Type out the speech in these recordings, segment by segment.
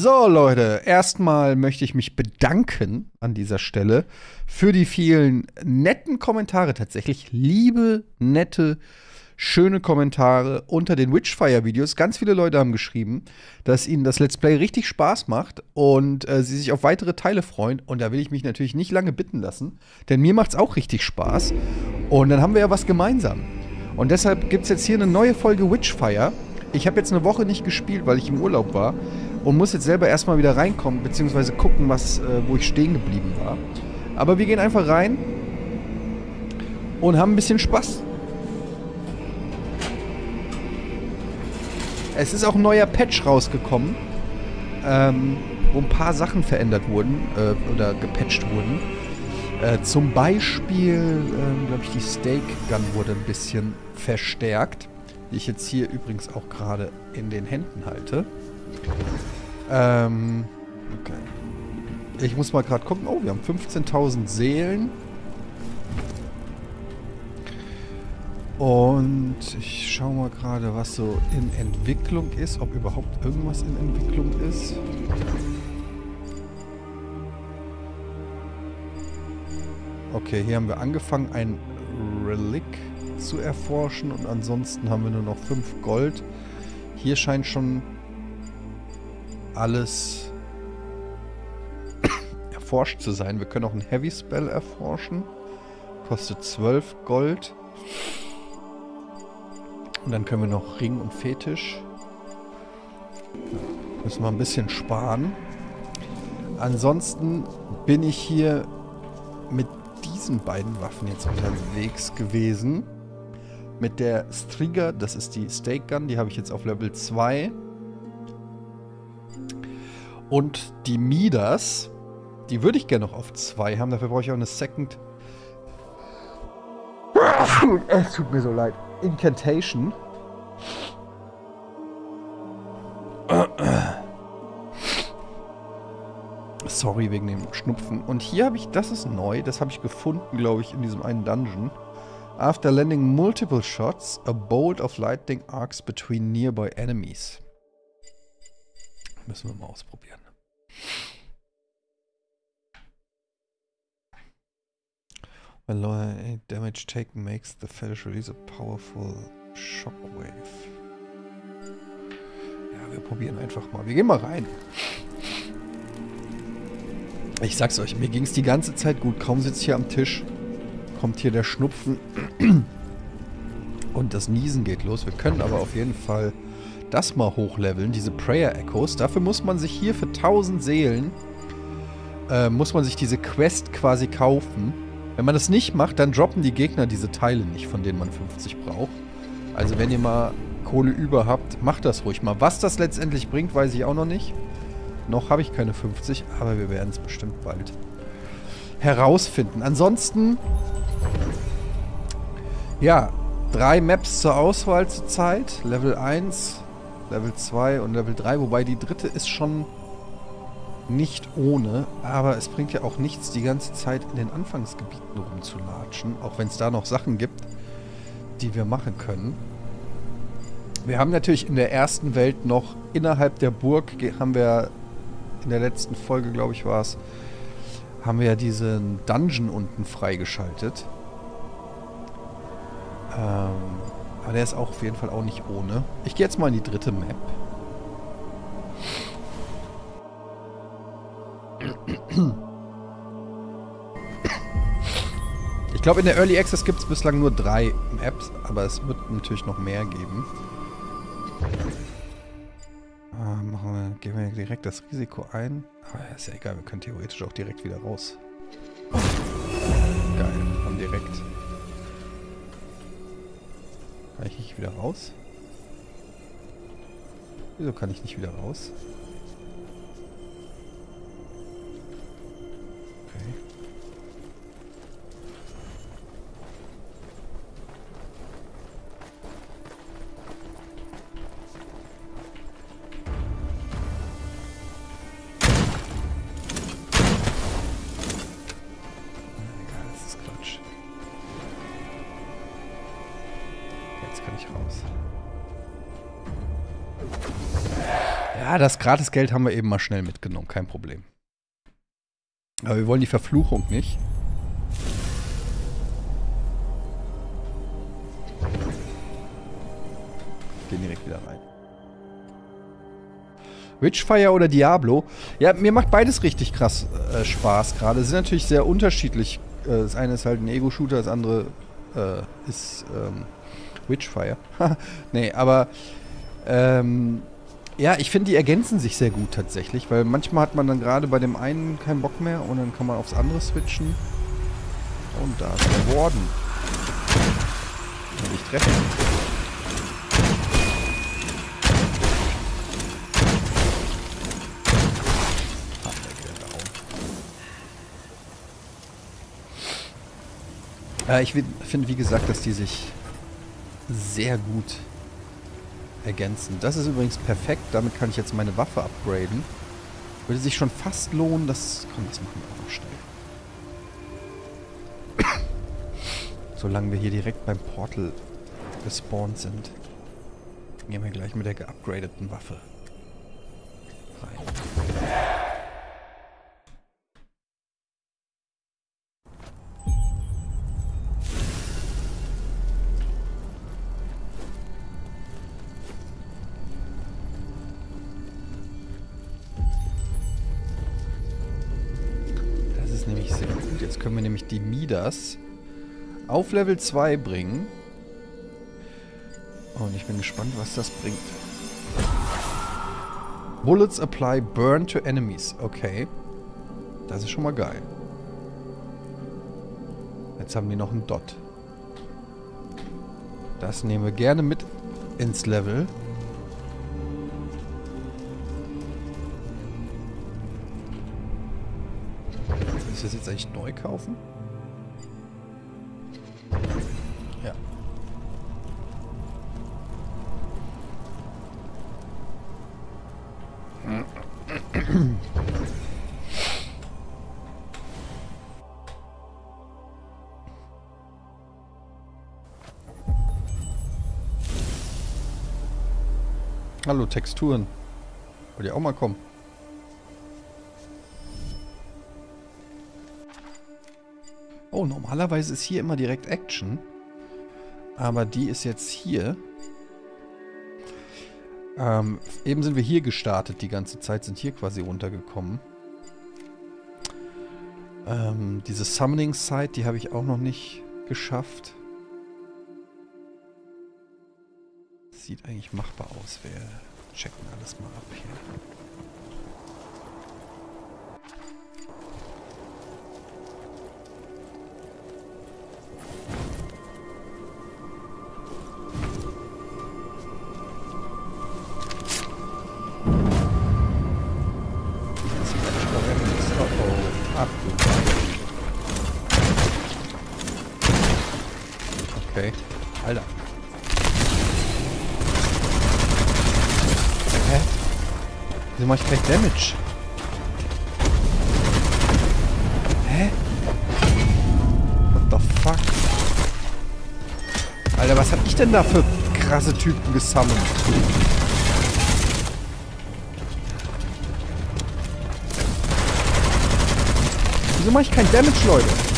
So, Leute, erstmal möchte ich mich bedanken an dieser Stelle für die vielen netten Kommentare. Tatsächlich liebe, nette, schöne Kommentare unter den Witchfire-Videos. Ganz viele Leute haben geschrieben, dass ihnen das Let's Play richtig Spaß macht und äh, sie sich auf weitere Teile freuen. Und da will ich mich natürlich nicht lange bitten lassen, denn mir macht es auch richtig Spaß. Und dann haben wir ja was gemeinsam. Und deshalb gibt es jetzt hier eine neue Folge Witchfire. Ich habe jetzt eine Woche nicht gespielt, weil ich im Urlaub war und muss jetzt selber erstmal wieder reinkommen, beziehungsweise gucken, was, äh, wo ich stehen geblieben war. Aber wir gehen einfach rein und haben ein bisschen Spaß. Es ist auch ein neuer Patch rausgekommen, ähm, wo ein paar Sachen verändert wurden äh, oder gepatcht wurden. Äh, zum Beispiel, ähm, glaube ich, die Steak Gun wurde ein bisschen verstärkt die ich jetzt hier übrigens auch gerade in den Händen halte. Ähm, okay. Ich muss mal gerade gucken. Oh, wir haben 15.000 Seelen. Und ich schaue mal gerade, was so in Entwicklung ist. Ob überhaupt irgendwas in Entwicklung ist. Okay, hier haben wir angefangen, ein Relic zu erforschen und ansonsten haben wir nur noch 5 Gold. Hier scheint schon alles erforscht zu sein. Wir können auch einen Heavy Spell erforschen. Kostet 12 Gold. Und dann können wir noch Ring und Fetisch. Müssen wir ein bisschen sparen. Ansonsten bin ich hier mit diesen beiden Waffen jetzt unterwegs gewesen. Mit der Striga, das ist die Stake Gun, die habe ich jetzt auf Level 2. Und die Midas, die würde ich gerne noch auf 2 haben. Dafür brauche ich auch eine Second. Es tut mir so leid. Incantation. Sorry wegen dem Schnupfen. Und hier habe ich, das ist neu, das habe ich gefunden, glaube ich, in diesem einen Dungeon. After landing multiple shots, a bolt of lightning arcs between nearby enemies. Müssen wir mal ausprobieren. When lower damage taken makes the fetish release a powerful shockwave. Ja, wir probieren einfach mal. Wir gehen mal rein. Ich sag's euch, mir ging's die ganze Zeit gut. Kaum sitze ich hier am Tisch kommt hier der Schnupfen und das Niesen geht los. Wir können aber auf jeden Fall das mal hochleveln, diese Prayer Echoes. Dafür muss man sich hier für 1000 Seelen, äh, muss man sich diese Quest quasi kaufen. Wenn man das nicht macht, dann droppen die Gegner diese Teile nicht, von denen man 50 braucht. Also wenn ihr mal Kohle über habt, macht das ruhig mal. Was das letztendlich bringt, weiß ich auch noch nicht. Noch habe ich keine 50, aber wir werden es bestimmt bald herausfinden. Ansonsten ja, drei Maps zur Auswahl zurzeit. Level 1, Level 2 und Level 3. Wobei die dritte ist schon nicht ohne. Aber es bringt ja auch nichts, die ganze Zeit in den Anfangsgebieten rumzulatschen. Auch wenn es da noch Sachen gibt, die wir machen können. Wir haben natürlich in der ersten Welt noch innerhalb der Burg, haben wir in der letzten Folge, glaube ich, war es, haben wir ja diesen Dungeon unten freigeschaltet. Ähm, aber der ist auch auf jeden Fall auch nicht ohne. Ich gehe jetzt mal in die dritte Map. Ich glaube, in der Early Access gibt es bislang nur drei Maps, aber es wird natürlich noch mehr geben. Ah, machen wir, gehen wir direkt das Risiko ein. Aber ist ja egal, wir können theoretisch auch direkt wieder raus. Geil, haben direkt kann ich nicht wieder raus? Wieso kann ich nicht wieder raus? Das Gratisgeld haben wir eben mal schnell mitgenommen, kein Problem. Aber wir wollen die Verfluchung nicht. Gehen direkt wieder rein. Witchfire oder Diablo? Ja, mir macht beides richtig krass äh, Spaß gerade. Sind natürlich sehr unterschiedlich. Äh, das eine ist halt ein Ego-Shooter, das andere äh, ist ähm, Witchfire. nee, aber ähm, ja, ich finde, die ergänzen sich sehr gut tatsächlich, weil manchmal hat man dann gerade bei dem einen keinen Bock mehr und dann kann man aufs andere switchen. Und da ist der Warden. Will ich treffen. Äh, ich finde, wie gesagt, dass die sich sehr gut ergänzen. Das ist übrigens perfekt. Damit kann ich jetzt meine Waffe upgraden. Würde sich schon fast lohnen, das... Komm, das machen wir auch noch schnell. Solange wir hier direkt beim Portal gespawnt sind, gehen wir gleich mit der geupgradeten Waffe rein. Midas auf Level 2 bringen. Und ich bin gespannt, was das bringt. Bullets apply burn to enemies. Okay. Das ist schon mal geil. Jetzt haben die noch einen Dot. Das nehmen wir gerne mit ins Level. Ich das jetzt eigentlich neu kaufen? Texturen. Wollt ihr auch mal kommen? Oh, normalerweise ist hier immer direkt Action. Aber die ist jetzt hier. Ähm, eben sind wir hier gestartet die ganze Zeit, sind hier quasi runtergekommen. Ähm, diese Summoning Site, die habe ich auch noch nicht geschafft. sieht eigentlich machbar aus. Wir checken alles mal ab hier. Denn da für krasse Typen gesammelt? Wieso mache ich kein Damage, Leute?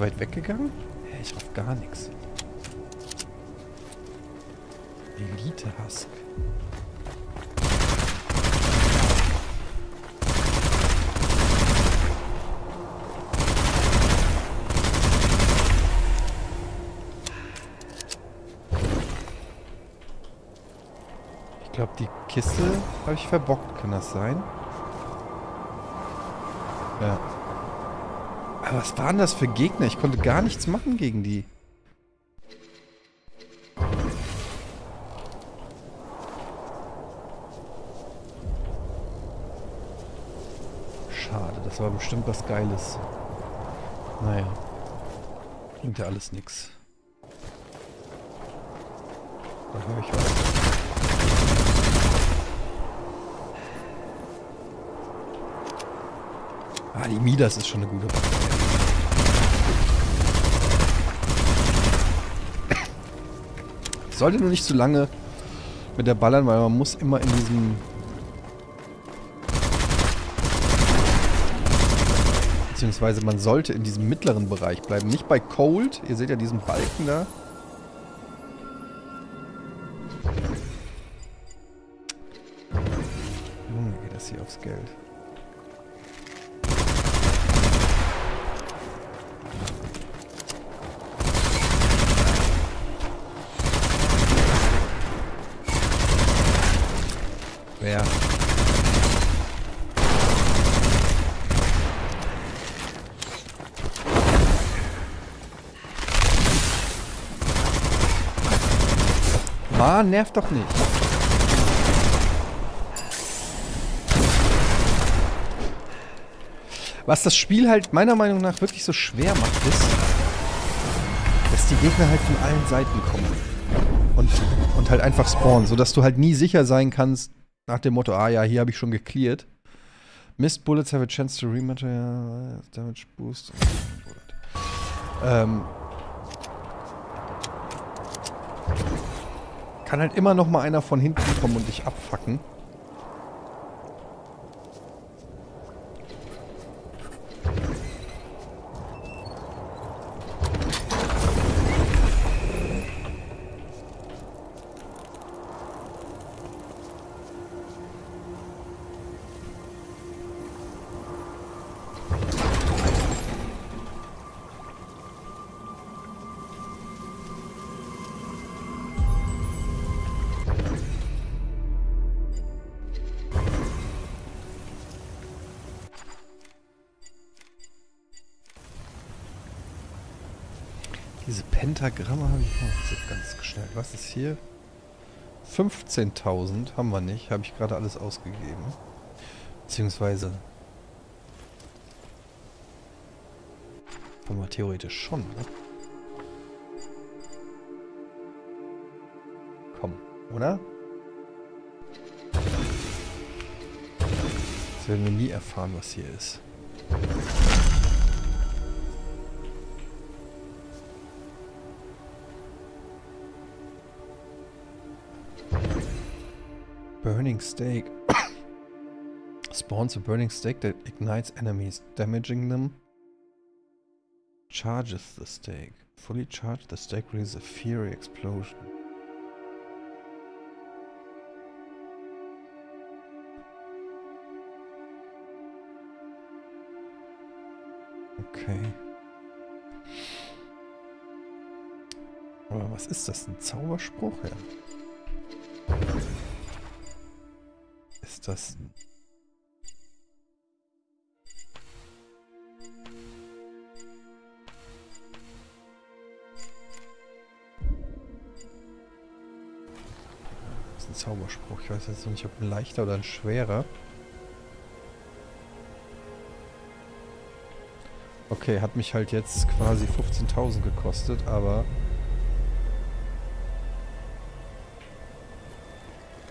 Weit weggegangen? Hä, ich raff gar nichts. Elite Husk. Ich glaube, die Kiste habe ich verbockt, kann das sein? Ja. Was waren das für Gegner? Ich konnte gar nichts machen gegen die. Schade, das war bestimmt was Geiles. Naja. Bringt ja alles nichts. Da höre ich was. Ah, die Midas ist schon eine gute Waffe. Sollte nur nicht zu lange mit der ballern, weil man muss immer in diesem beziehungsweise man sollte in diesem mittleren Bereich bleiben. Nicht bei Cold. Ihr seht ja diesen Balken da. Junge, geht das hier aufs Geld. Mann, nervt doch nicht. Was das Spiel halt meiner Meinung nach wirklich so schwer macht, ist, dass die Gegner halt von allen Seiten kommen. Und, und halt einfach spawnen, sodass du halt nie sicher sein kannst, nach dem Motto, ah ja, hier habe ich schon gecleared. Missed Bullets have a chance to rematerial damage boost. Ähm, kann halt immer noch mal einer von hinten kommen und dich abfacken. Pentagramme habe ich so ganz schnell. Was ist hier? 15.000 haben wir nicht. Habe ich gerade alles ausgegeben. Beziehungsweise... Haben wir theoretisch schon, ne? Komm, oder? Jetzt werden wir nie erfahren, was hier ist. Burning Stake. Spawns a burning stake that ignites enemies, damaging them. Charges the stake. Fully charged, the stake releases a fiery explosion. Okay. Aber was ist das? Ein Zauberspruch? Ja. Ist das? Das ist ein Zauberspruch. Ich weiß jetzt nicht, ob ein leichter oder ein schwerer. Okay, hat mich halt jetzt quasi 15.000 gekostet, aber...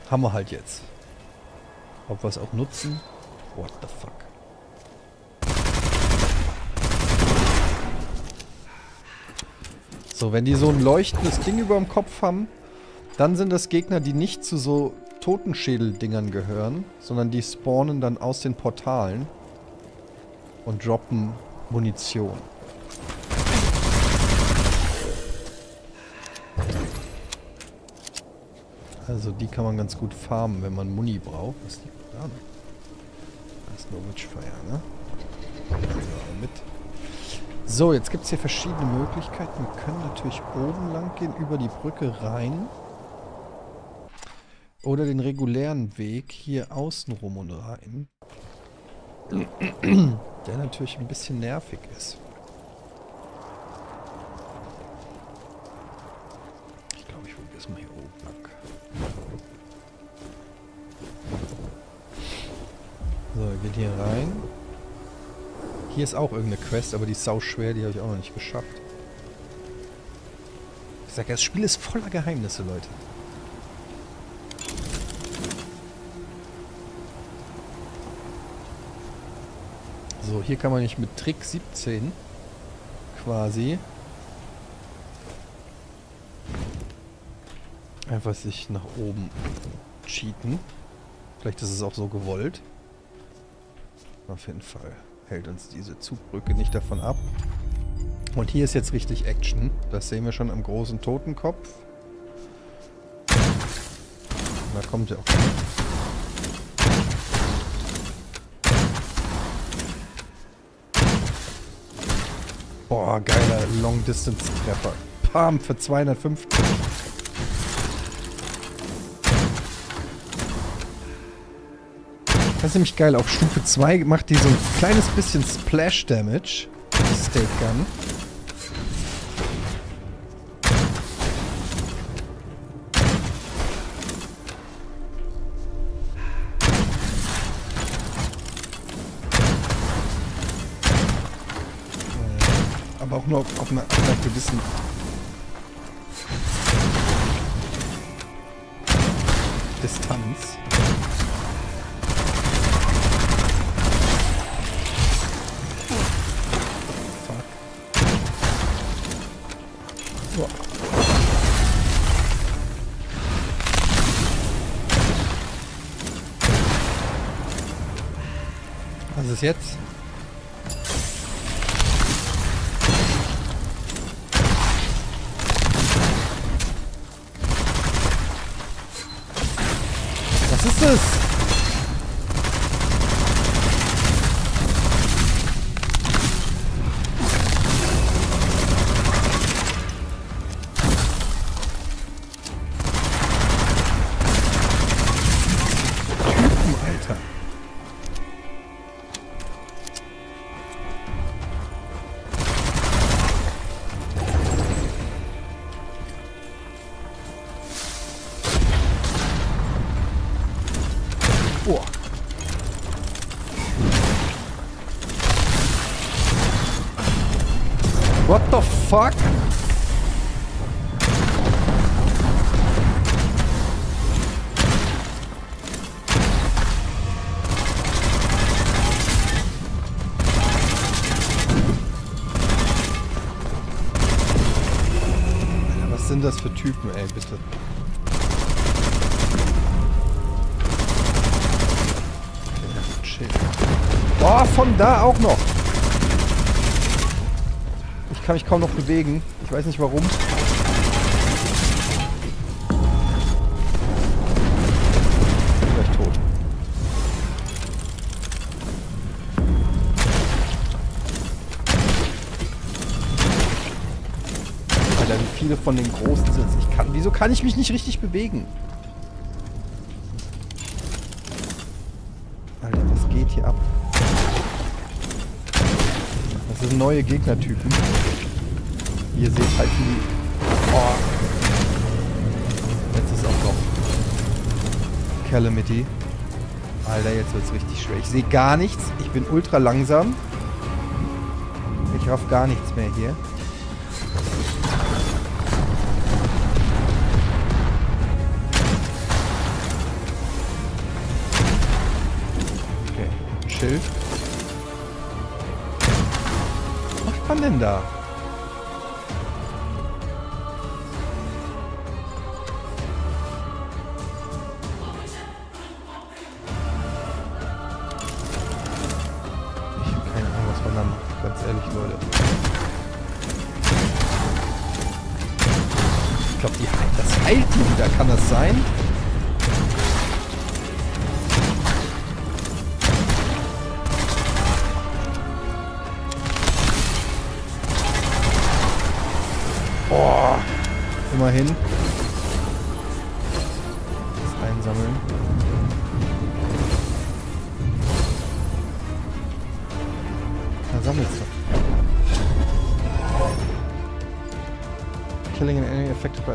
Haben wir halt jetzt. Ob wir es auch nutzen? What the fuck? So, wenn die so ein leuchtendes Ding über dem Kopf haben, dann sind das Gegner, die nicht zu so Totenschädel-Dingern gehören, sondern die spawnen dann aus den Portalen und droppen Munition. Also die kann man ganz gut farmen, wenn man Muni braucht. Was liegt da noch? Da ist nur Witchfire, ne? So, mit. So, jetzt gibt es hier verschiedene Möglichkeiten. Wir können natürlich oben lang gehen, über die Brücke rein. Oder den regulären Weg hier außen rum und rein. Der natürlich ein bisschen nervig ist. Hier ist auch irgendeine Quest, aber die ist sau schwer, die habe ich auch noch nicht geschafft. Ich sage, das Spiel ist voller Geheimnisse, Leute. So, hier kann man nicht mit Trick 17 quasi einfach sich nach oben cheaten. Vielleicht ist es auch so gewollt. Auf jeden Fall hält uns diese Zugbrücke nicht davon ab. Und hier ist jetzt richtig Action. Das sehen wir schon am großen Totenkopf. Da kommt er auch. Boah, geiler Long-Distance-Treffer. Pam, für 250. Das ist nämlich geil. Auf Stufe 2 macht die so ein kleines bisschen Splash Damage. Die Stake Gun. Aber auch nur auf, auf, einer, auf einer gewissen Distanz. Für Typen, ey, bitte? Chill. Oh, von da auch noch. Ich kann mich kaum noch bewegen. Ich weiß nicht warum. Viele von den Großen kann, ich mich nicht richtig bewegen? Alter, was geht hier ab? Das sind neue Gegnertypen. Wie ihr seht, halten die... Oh. Jetzt ist auch noch Calamity. Alter, jetzt wird's richtig schwer. Ich sehe gar nichts. Ich bin ultra langsam. Ich raff gar nichts mehr hier.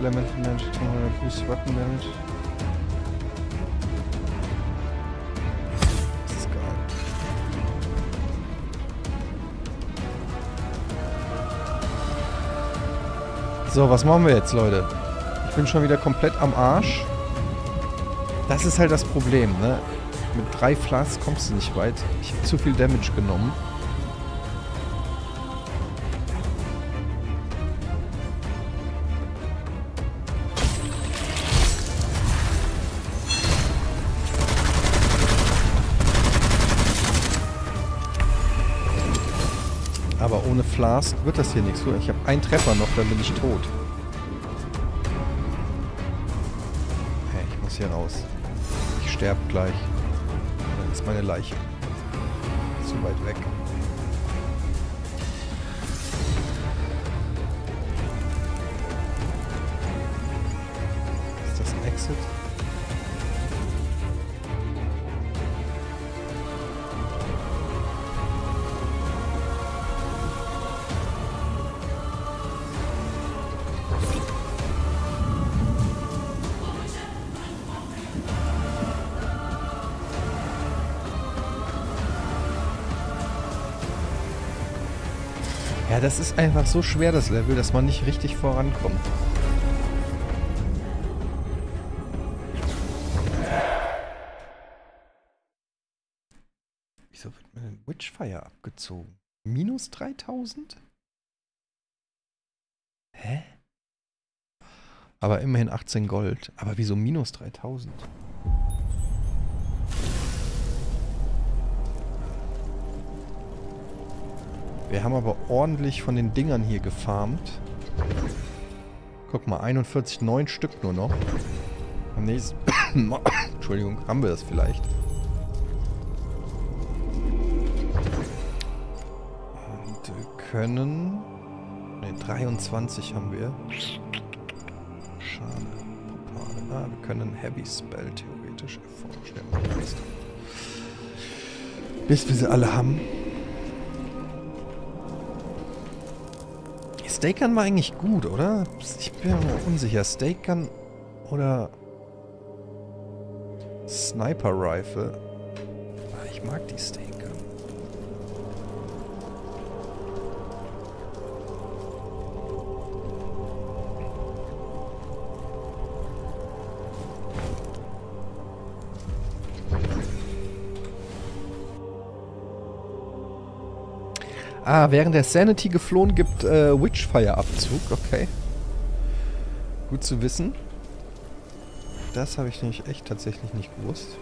Elemental damage, temporary boost weapon damage. So, was machen wir jetzt, Leute? Ich bin schon wieder komplett am Arsch. Das ist halt das Problem, ne? Mit drei Flasks kommst du nicht weit. Ich habe zu viel Damage genommen. Flask wird das hier nichts. Ich habe einen Treffer noch, dann bin ich tot. Hey, ich muss hier raus. Ich sterbe gleich. Dann ist meine Leiche. Zu weit weg. Das ist einfach so schwer, das Level, dass man nicht richtig vorankommt. Wieso wird mir denn Witchfire abgezogen? Minus 3000? Hä? Aber immerhin 18 Gold. Aber wieso minus 3000? Wir haben aber ordentlich von den Dingern hier gefarmt. Guck mal, 41, 9 Stück nur noch. Am nächsten... Entschuldigung, haben wir das vielleicht? Und wir können... Ne, 23 haben wir. Schade. Ah, wir können Heavy Spell theoretisch erforschen. Bis wir sie alle haben. Steak Gun war eigentlich gut, oder? Ich bin mir unsicher. Steak Gun oder Sniper Rifle. Ah, ich mag die Steak Ah, während der Sanity geflohen gibt äh, Witchfire-Abzug. Okay. Gut zu wissen. Das habe ich nämlich echt tatsächlich nicht gewusst.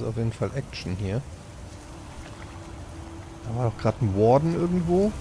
Ist auf jeden Fall Action hier. Da war doch gerade ein Warden irgendwo.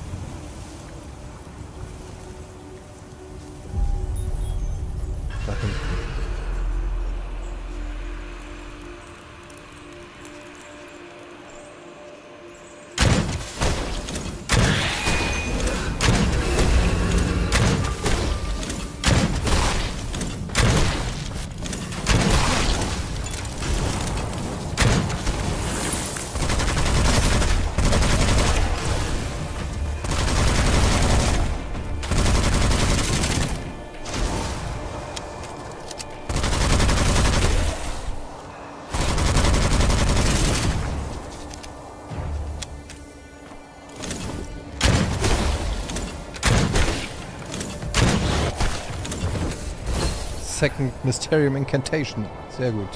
Mysterium Incantation. Sehr gut.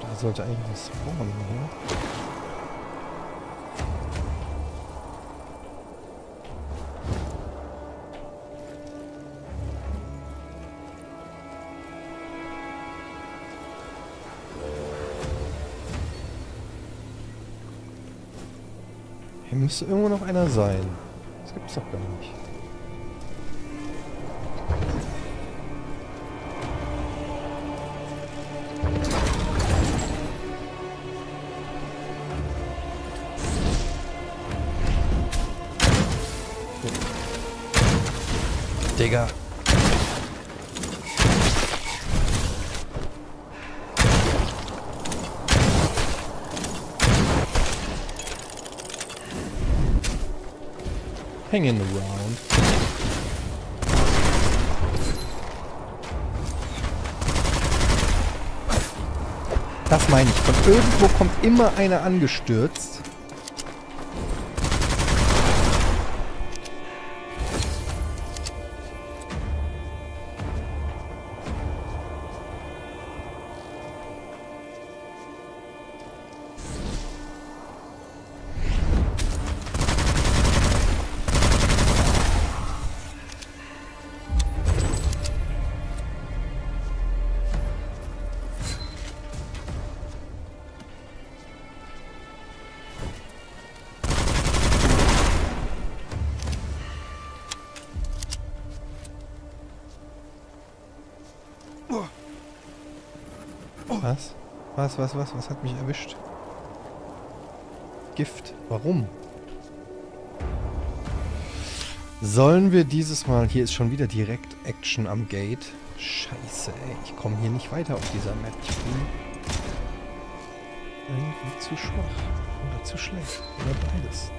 Da sollte eigentlich was spawnen, oder? Müsste irgendwo noch einer sein. Das gibt's doch gar nicht. Hanging around. Das meine ich. Von irgendwo kommt immer einer angestürzt. Was, was, was? Was hat mich erwischt? Gift. Warum? Sollen wir dieses Mal... Hier ist schon wieder direkt Action am Gate. Scheiße, ey. Ich komme hier nicht weiter auf dieser Map. Ich bin irgendwie zu schwach. Oder zu schlecht. Oder beides.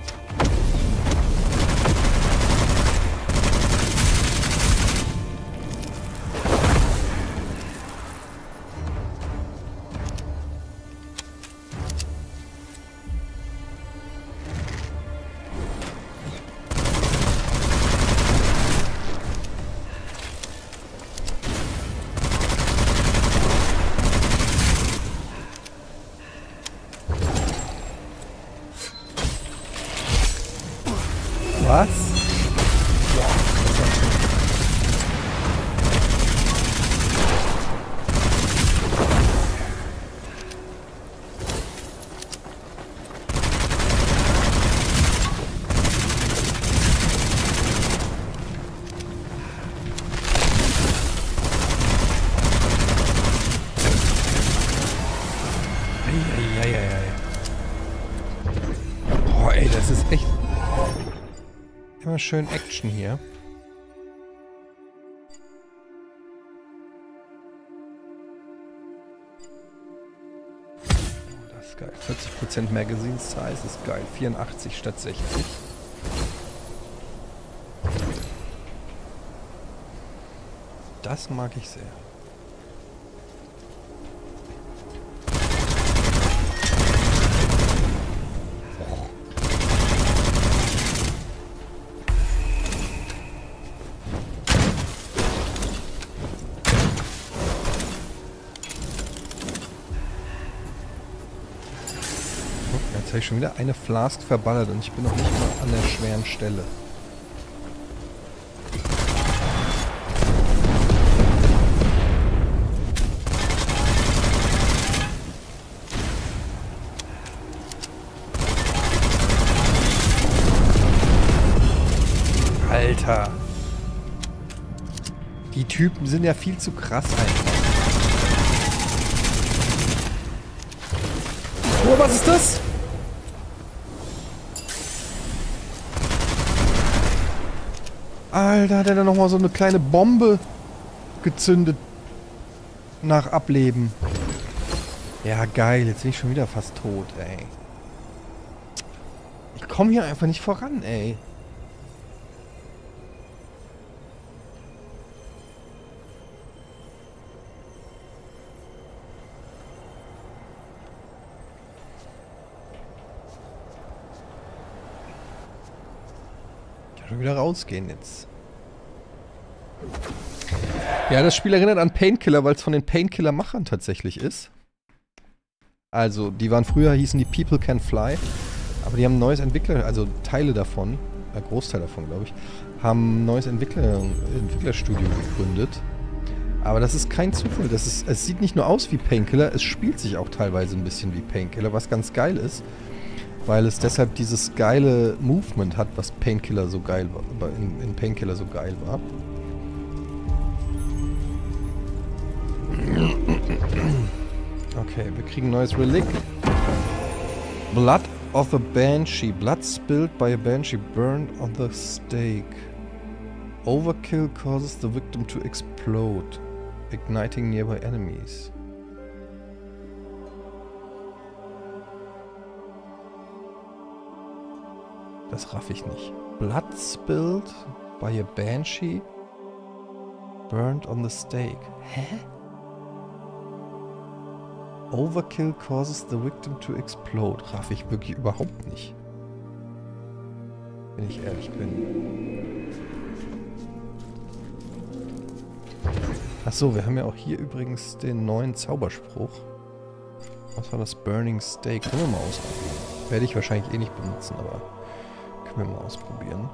Schön Action hier. Oh, das ist geil. 40% Magazine Size ist geil. 84 statt 60. Das mag ich sehr. Schon wieder eine Flask verballert und ich bin noch nicht mal an der schweren Stelle. Alter. Die Typen sind ja viel zu krass einfach. Oh, was ist das? Alter, hat er da nochmal so eine kleine Bombe gezündet. Nach Ableben. Ja, geil. Jetzt bin ich schon wieder fast tot, ey. Ich komme hier einfach nicht voran, ey. Schon wieder rausgehen jetzt. Ja, das Spiel erinnert an Painkiller, weil es von den Painkiller-Machern tatsächlich ist. Also, die waren früher, hießen die People Can Fly. Aber die haben ein neues Entwickler, also Teile davon, ein Großteil davon, glaube ich, haben ein neues Entwickler, Entwicklerstudio gegründet. Aber das ist kein Zufall. Das ist, es sieht nicht nur aus wie Painkiller, es spielt sich auch teilweise ein bisschen wie Painkiller, was ganz geil ist weil es deshalb dieses geile Movement hat, was Painkiller so geil war, in, in Painkiller so geil war. Okay, wir kriegen ein neues Relic. Blood of a Banshee. Blood spilled by a Banshee burned on the stake. Overkill causes the victim to explode, igniting nearby enemies. Das raff ich nicht. Blood spilled by a banshee. Burned on the stake. Hä? Overkill causes the victim to explode. Raff ich wirklich überhaupt nicht. Wenn ich ehrlich bin. Achso, wir haben ja auch hier übrigens den neuen Zauberspruch. Was war das? Burning Steak. Können wir mal ausprobieren. Werde ich wahrscheinlich eh nicht benutzen, aber können wir mal ausprobieren.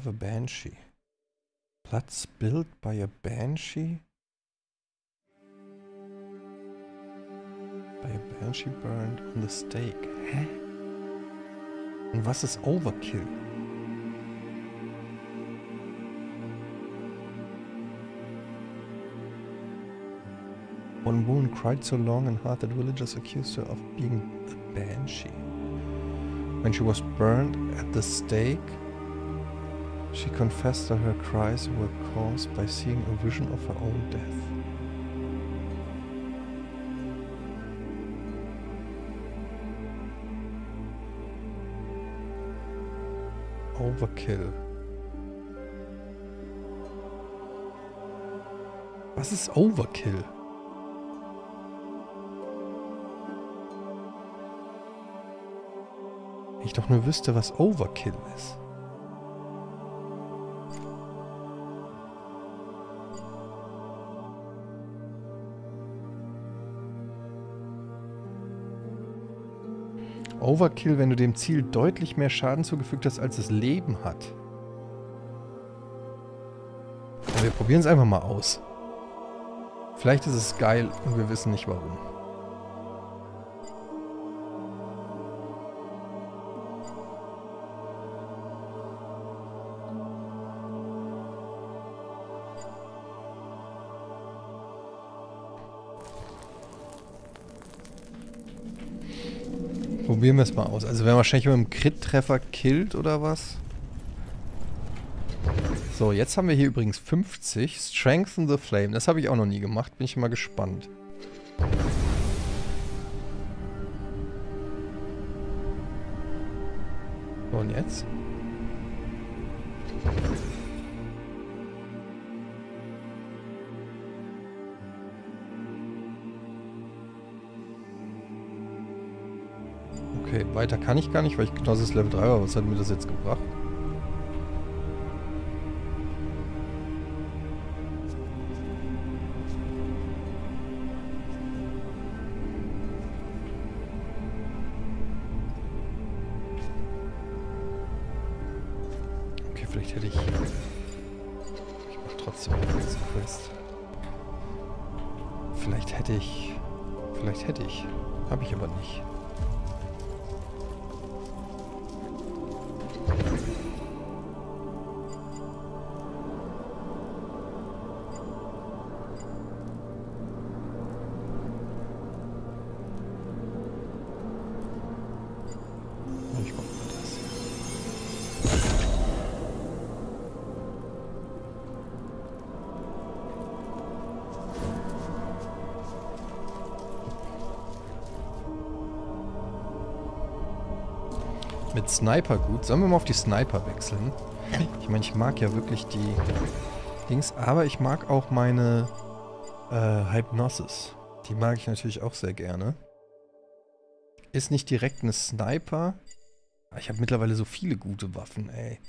Of a Banshee. Blood spilled by a Banshee? By a Banshee burned on the stake. Hä? Und was ist Overkill? One woman cried so long and hard that villagers accused her of being a banshee. When she was burned at the stake, she confessed that her cries were caused by seeing a vision of her own death. Overkill. Was ist Overkill? Ich doch nur wüsste, was Overkill ist. Overkill, wenn du dem Ziel deutlich mehr Schaden zugefügt hast, als es Leben hat. Wir probieren es einfach mal aus. Vielleicht ist es geil und wir wissen nicht warum. Probieren wir es mal aus. Also wenn wahrscheinlich mit einem Crit-Treffer killt oder was? So, jetzt haben wir hier übrigens 50. Strengthen the Flame. Das habe ich auch noch nie gemacht. Bin ich mal gespannt. So, und jetzt? Weiter kann ich gar nicht, weil ich Genosse ist Level 3, aber was hat mir das jetzt gebracht? Sniper gut. Sollen wir mal auf die Sniper wechseln? Ich meine, ich mag ja wirklich die Dings, aber ich mag auch meine äh, Hypnosis. Die mag ich natürlich auch sehr gerne. Ist nicht direkt eine Sniper. Ich habe mittlerweile so viele gute Waffen, ey.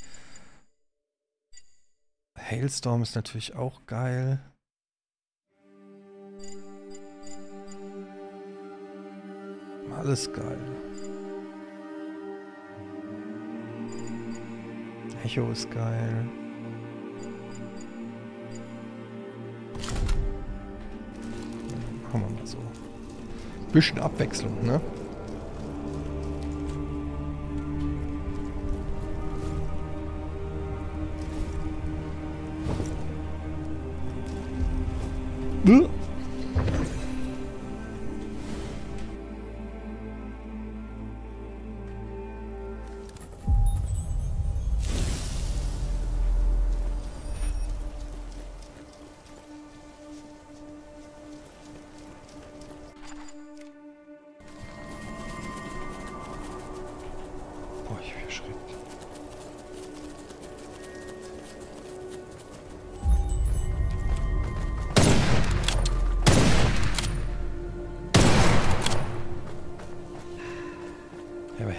Hailstorm ist natürlich auch geil. Alles geil. Echo ist geil. Machen wir mal so. Bisschen Abwechslung, ne?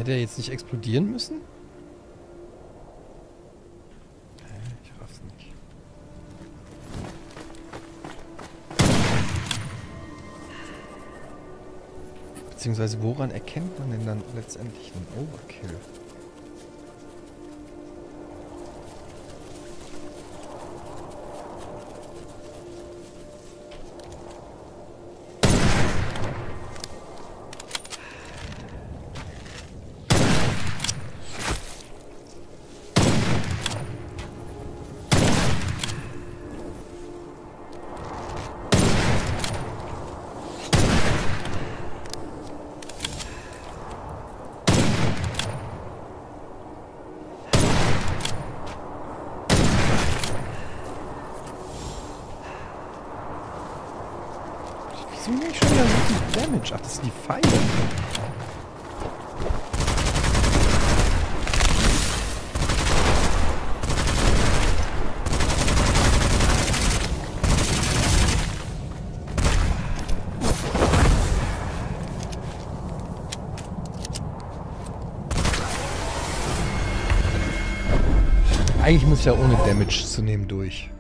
Hätte er jetzt nicht explodieren müssen? Ich raff's nicht. Beziehungsweise woran erkennt man denn dann letztendlich einen Overkill? Ja ohne Damage zu nehmen durch.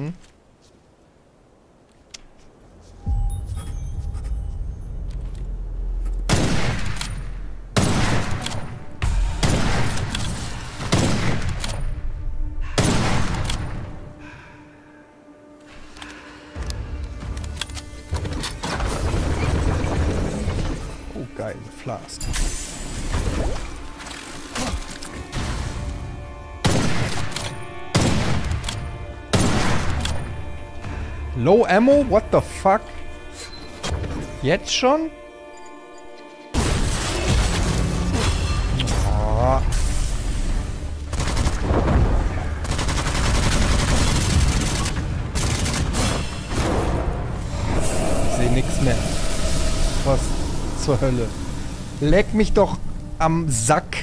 Action. Oh, geil, Flask. Low Ammo? What the fuck? Jetzt schon? Oh. Ich sehe nichts mehr. Was zur Hölle? Leck mich doch am Sack.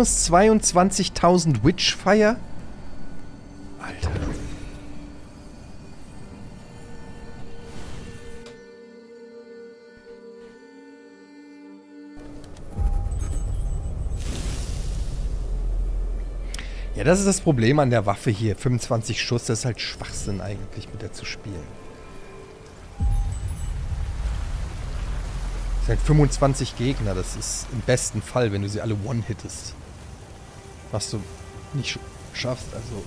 Minus 22.000 Witchfire? Alter. Ja, das ist das Problem an der Waffe hier. 25 Schuss, das ist halt Schwachsinn eigentlich, mit der zu spielen. Das sind halt 25 Gegner, das ist im besten Fall, wenn du sie alle one-hittest. Was du nicht sch schaffst, also...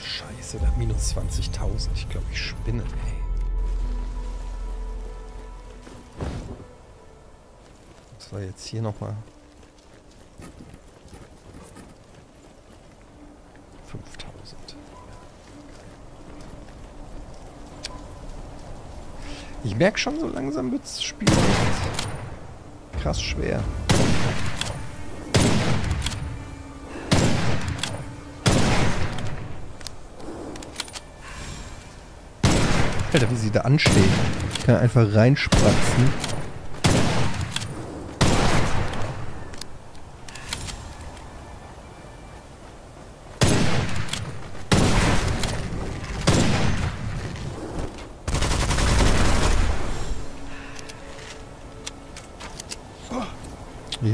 Scheiße, da minus 20.000. Ich glaube, ich spinne, ey. Das war jetzt hier nochmal. Ich merke schon, so langsam wird das Spiel echt krass schwer. Alter, wie sie da anstehen. Ich kann einfach reinspratzen.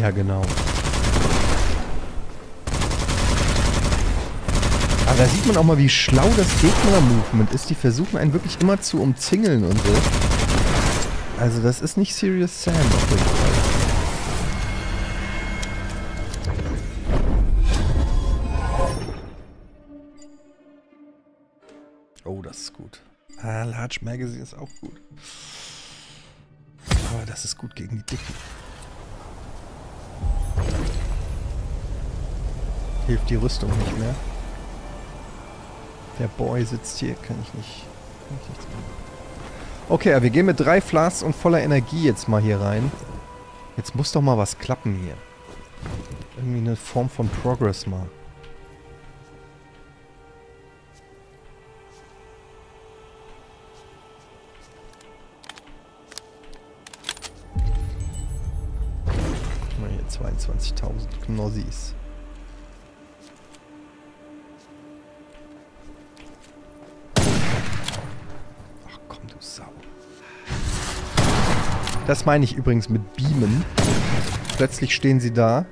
Ja, genau. Aber da sieht man auch mal, wie schlau das Gegner-Movement ist. Die versuchen einen wirklich immer zu umzingeln und so. Also das ist nicht Serious Sam auf jeden Fall. Oh, das ist gut. Ah, Large Magazine ist auch gut. Aber das ist gut gegen die Dicken. Hilft die Rüstung nicht mehr. Der Boy sitzt hier, kann ich nicht. Kann ich nichts machen. Okay, wir gehen mit drei Flasks und voller Energie jetzt mal hier rein. Jetzt muss doch mal was klappen hier. Irgendwie eine Form von Progress mal. Mal hier 22.000 Knossis. Das meine ich übrigens mit Beamen. Plötzlich stehen sie da.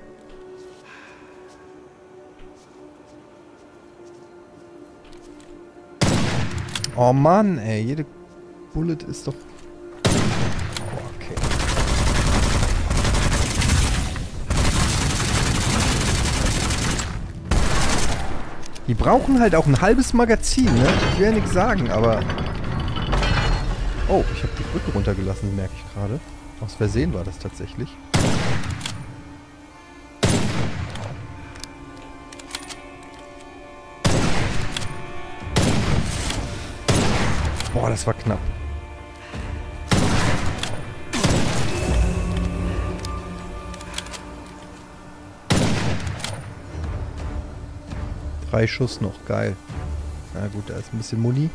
Oh Mann, ey. Jede Bullet ist doch... okay. Die brauchen halt auch ein halbes Magazin, ne? Ich will ja nichts sagen, aber... Oh, ich Brücke runtergelassen, merke ich gerade. Aus Versehen war das tatsächlich. Boah, das war knapp. Drei Schuss noch, geil. Na gut, da ist ein bisschen Muni.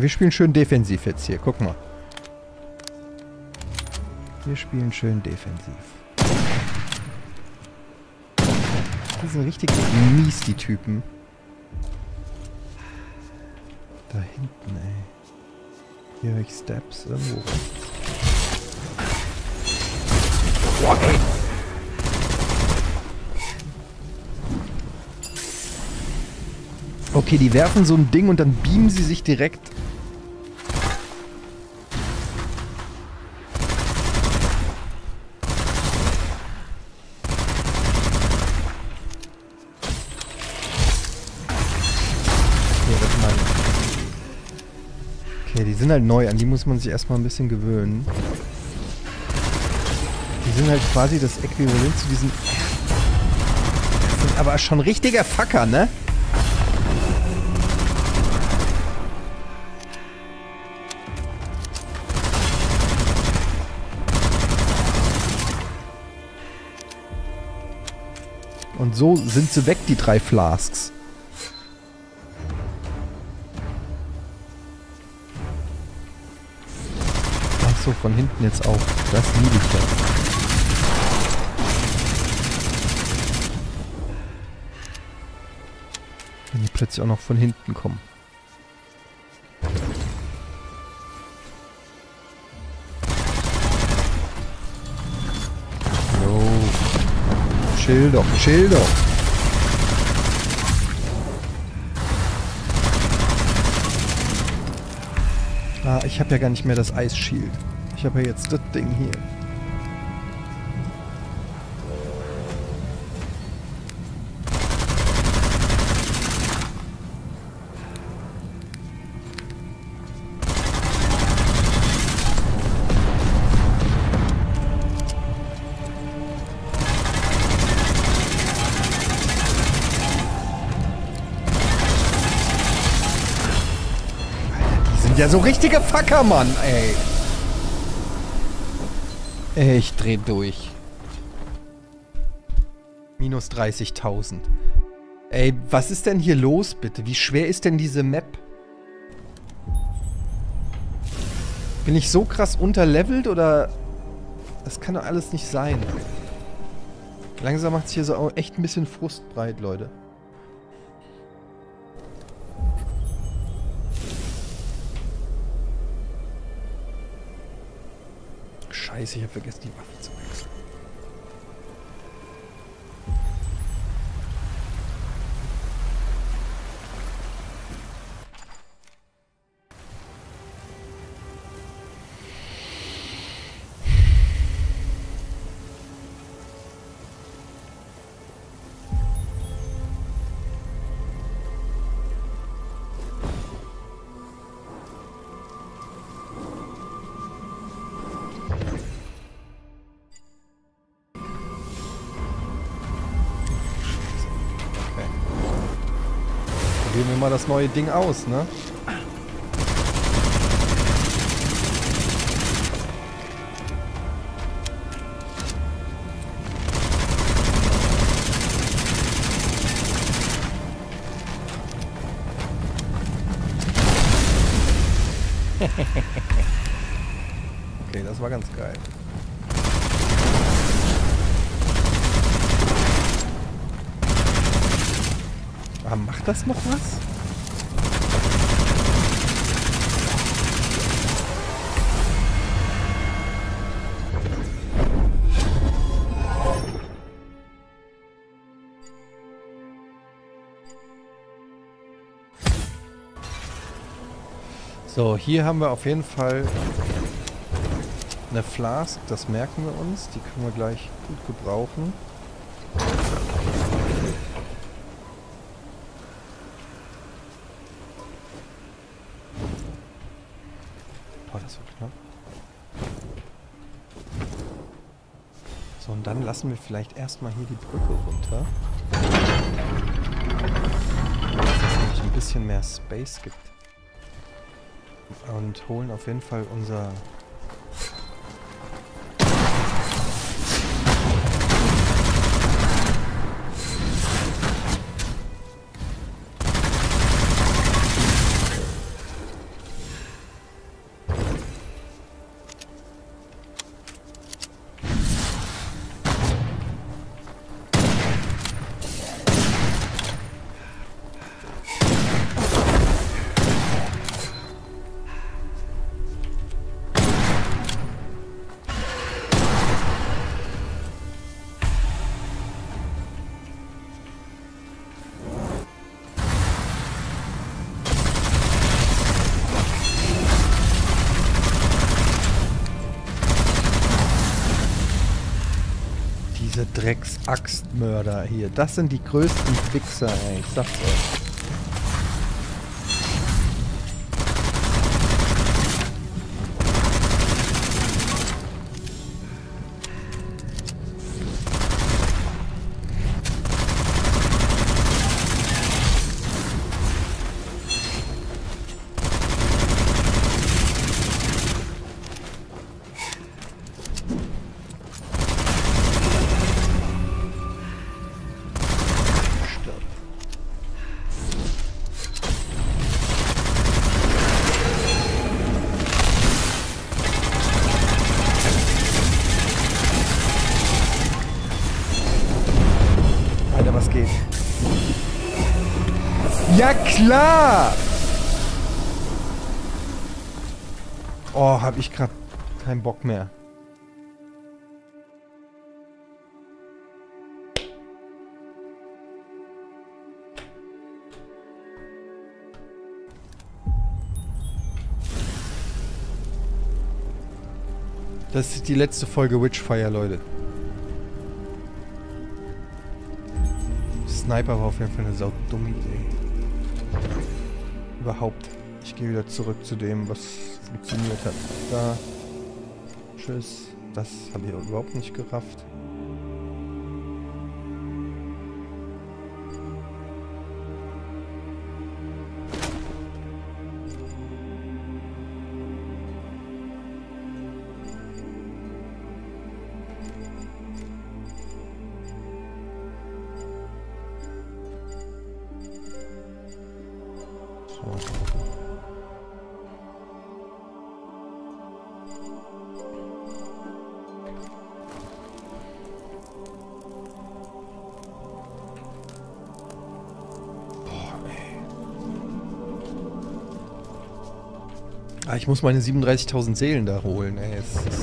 Wir spielen schön defensiv jetzt hier. Guck mal. Wir spielen schön defensiv. Die sind richtig mies, die Typen. Da hinten, ey. Hier höre ich Steps irgendwo ey. Okay, die werfen so ein Ding und dann beamen sie sich direkt sind halt neu, an die muss man sich erstmal ein bisschen gewöhnen. Die sind halt quasi das Äquivalent zu diesen... Das sind aber schon richtiger Facker, ne? Und so sind sie weg, die drei Flasks. So, von hinten jetzt auch. Das liebe ich das. Wenn die plötzlich auch noch von hinten kommen. Jo. Chill doch, chill doch. Ah, ich habe ja gar nicht mehr das Eisschild. Ich habe ja jetzt das Ding hier. Ja, so richtige Fackermann, ey. Ich dreh durch. Minus 30.000. Ey, was ist denn hier los, bitte? Wie schwer ist denn diese Map? Bin ich so krass unterlevelt oder... Das kann doch alles nicht sein. Langsam macht es hier so echt ein bisschen frustbreit, Leute. Scheiße, ich habe vergessen, die Waffe mal das neue Ding aus, ne? Hier haben wir auf jeden Fall eine Flask, das merken wir uns. Die können wir gleich gut gebrauchen. Boah, das war knapp. So, und dann lassen wir vielleicht erstmal hier die Brücke runter. Dass es nämlich ein bisschen mehr Space gibt. Und holen auf jeden Fall unser Drecks-Axtmörder hier. Das sind die größten Wichser, ey. Ich sag's euch. Ich grad keinen Bock mehr. Das ist die letzte Folge Witchfire, Leute. Sniper war auf jeden Fall eine saudumme Idee. Überhaupt. Gehe wieder zurück zu dem, was funktioniert hat. Da. Tschüss. Das habe ich überhaupt nicht gerafft. Muss meine 37.000 Seelen da holen, ey. Es ist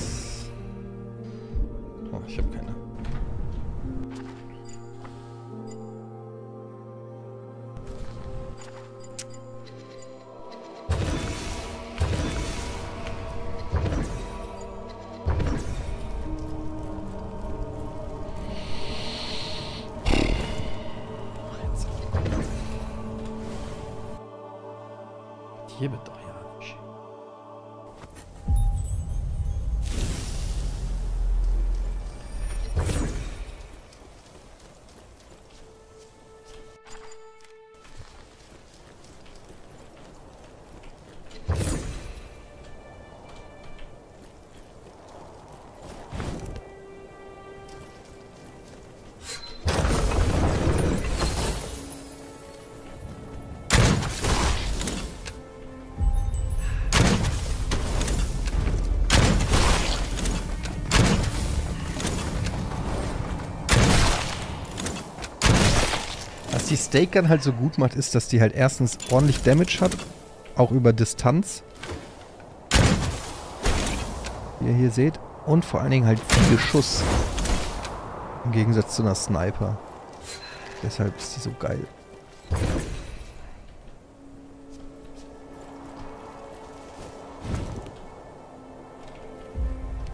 Stake Gun halt so gut macht, ist, dass die halt erstens ordentlich Damage hat, auch über Distanz. Wie ihr hier seht. Und vor allen Dingen halt viele Schuss. Im Gegensatz zu einer Sniper. Deshalb ist die so geil.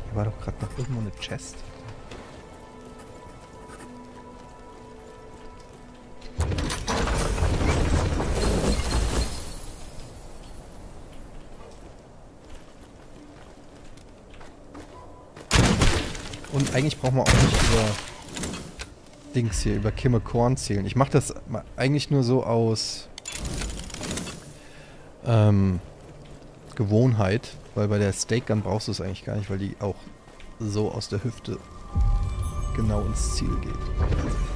Hier war doch gerade noch irgendwo eine Chest. Eigentlich braucht man auch nicht über Dings hier, über Kimme Korn zählen. Ich mache das eigentlich nur so aus ähm, Gewohnheit, weil bei der Steak Gun brauchst du es eigentlich gar nicht, weil die auch so aus der Hüfte genau ins Ziel geht.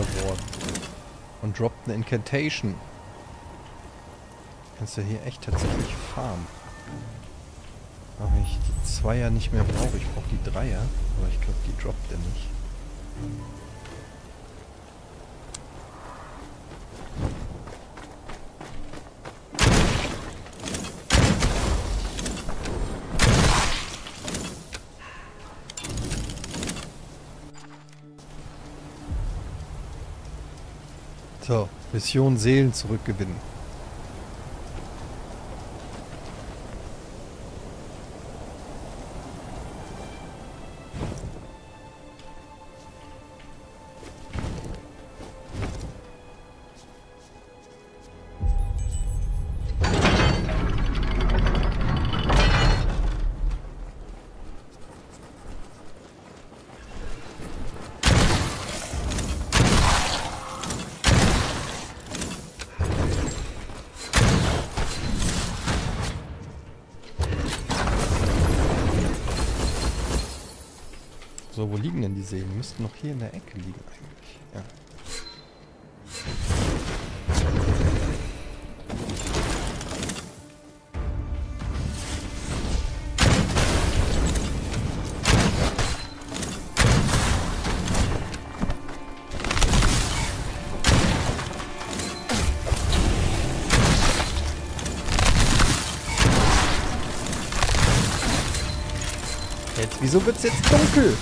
Ward. Und droppt eine Incantation. Kannst du hier echt tatsächlich farmen. Aber ich die Zweier nicht mehr brauche, ich brauche die Dreier, Mission Seelen zurückgewinnen. Liegen eigentlich. Ja. Jetzt, wieso wird's jetzt dunkel?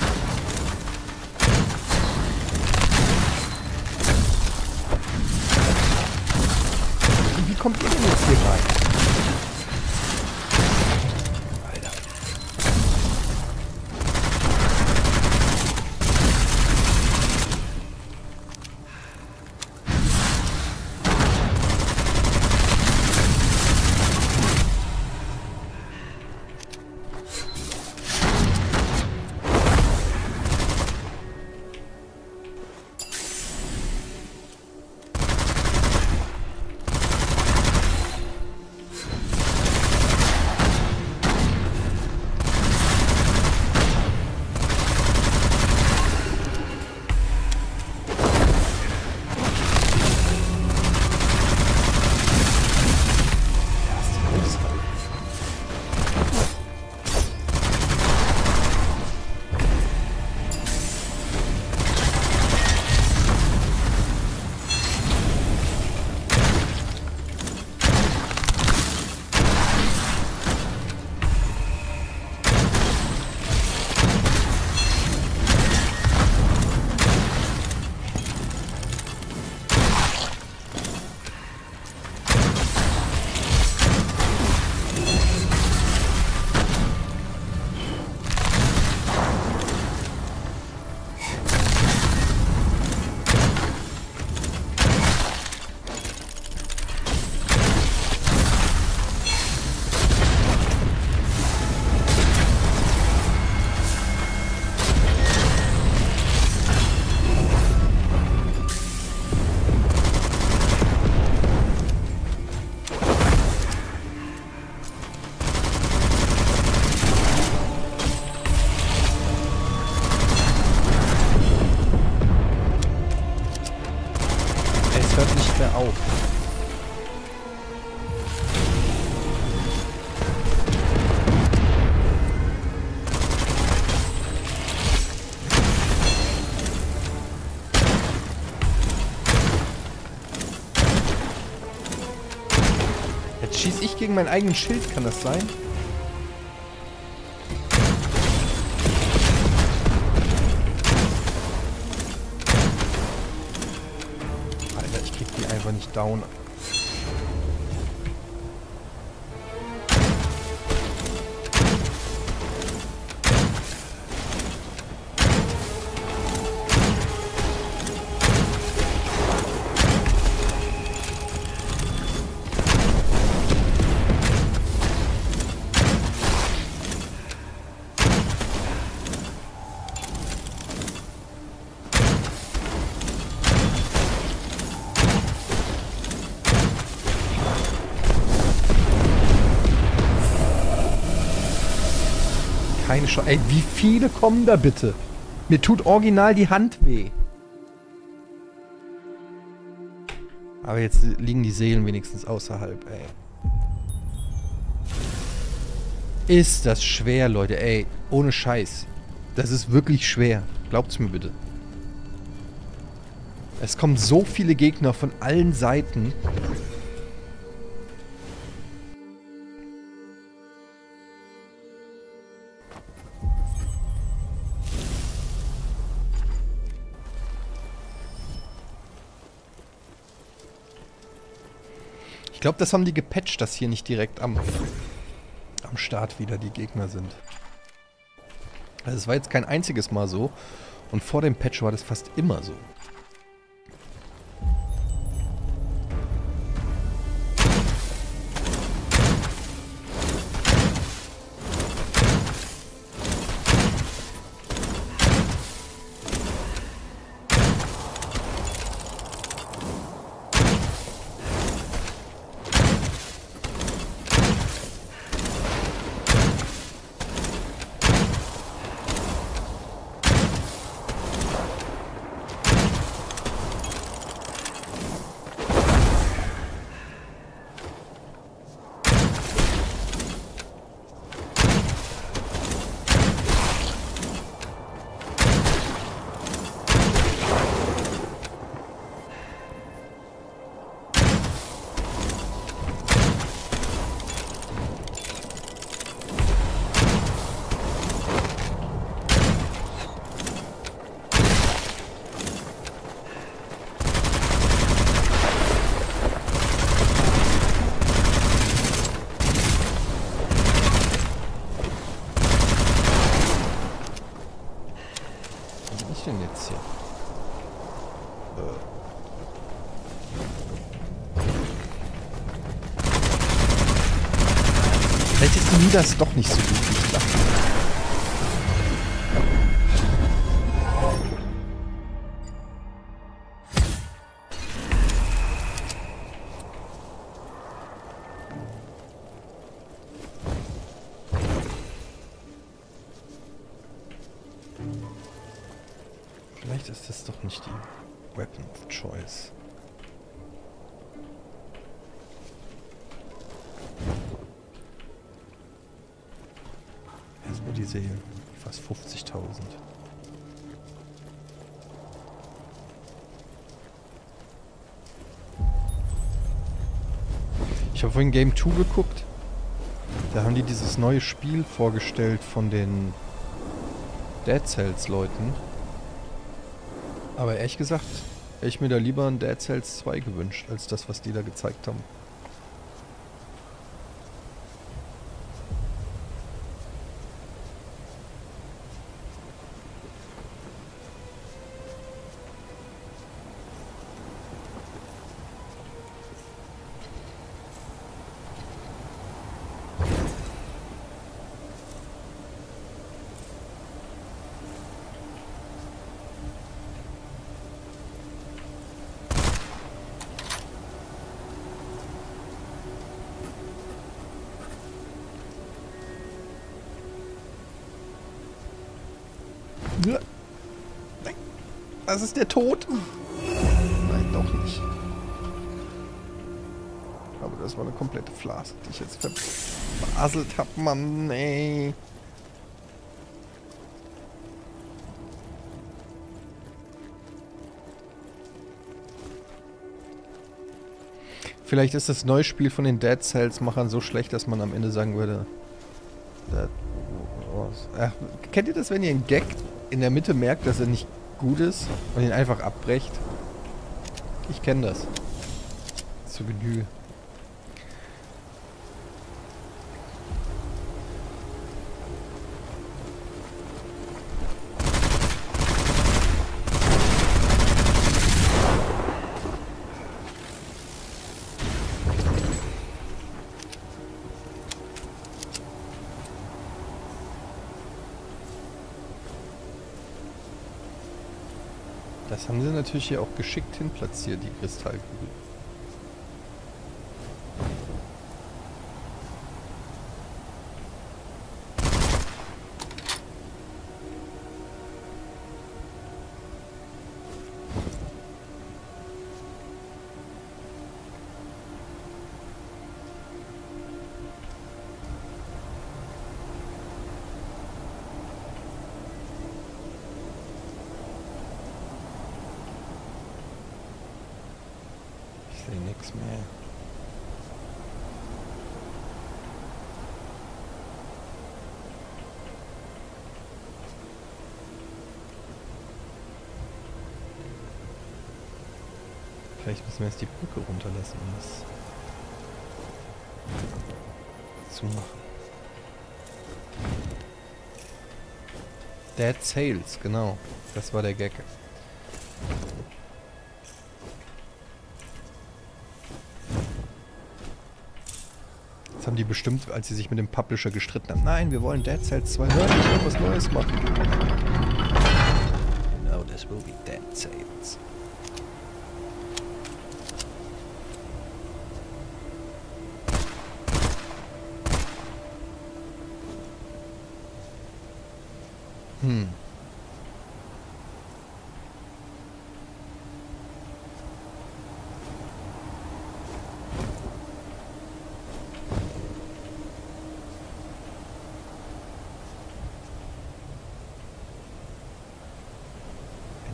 Gegen meinen eigenen Schild, kann das sein? Chance. Ey, wie viele kommen da bitte? Mir tut original die Hand weh. Aber jetzt liegen die Seelen wenigstens außerhalb, ey. Ist das schwer, Leute, ey. Ohne Scheiß. Das ist wirklich schwer. Glaubt's mir bitte. Es kommen so viele Gegner von allen Seiten. Glaube, das haben die gepatcht, dass hier nicht direkt am, am Start wieder die Gegner sind. Also es war jetzt kein einziges Mal so. Und vor dem Patch war das fast immer so. Midas doch nicht so gut, habe vorhin Game 2 geguckt. Da haben die dieses neue Spiel vorgestellt von den Dead Cells Leuten. Aber ehrlich gesagt, hätte ich mir da lieber ein Dead Cells 2 gewünscht, als das, was die da gezeigt haben. Nein. Das ist der Tod. Nein, doch nicht. Aber das war eine komplette Flase, die ich jetzt verbaselt habe, Mann, ey. Vielleicht ist das neue Spiel von den Dead Cells-Machern so schlecht, dass man am Ende sagen würde, was. Äh, kennt ihr das, wenn ihr einen Gag in der Mitte merkt, dass er nicht gut ist und ihn einfach abbrecht? Ich kenne das. Zu Genüge. Natürlich hier auch geschickt hin platziert, die Kristallkugel. Dead Sales, genau. Das war der Gag. Jetzt haben die bestimmt, als sie sich mit dem Publisher gestritten haben, nein, wir wollen Dead Cells 2 hören, wir wollen was Neues machen. No, this will be Dead Cells. Hm.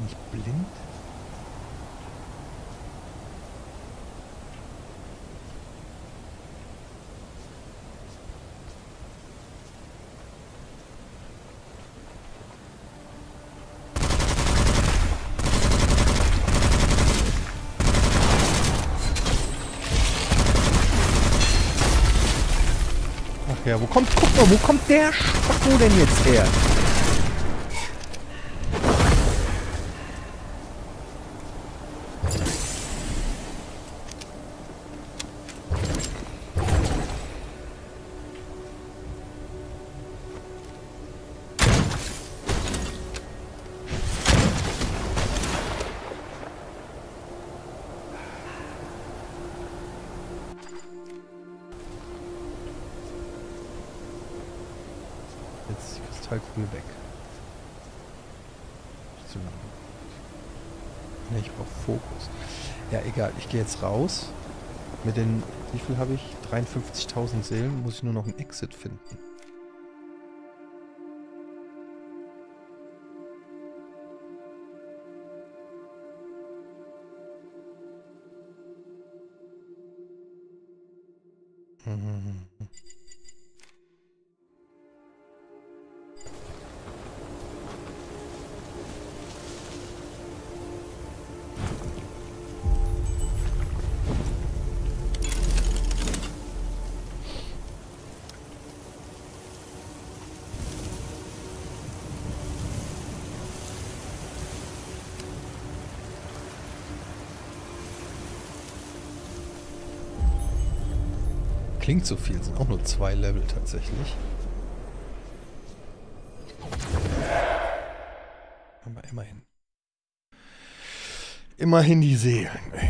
Bin ich blind? Ja, wo kommt, guck mal, wo kommt der Spacko denn jetzt her? Ich gehe jetzt raus. Mit den, wie viel habe ich? 53.000 Seelen. Muss ich nur noch einen Exit finden. Klingt so viel, sind auch nur zwei Level tatsächlich. Aber immerhin. Immerhin die Seelen, ey.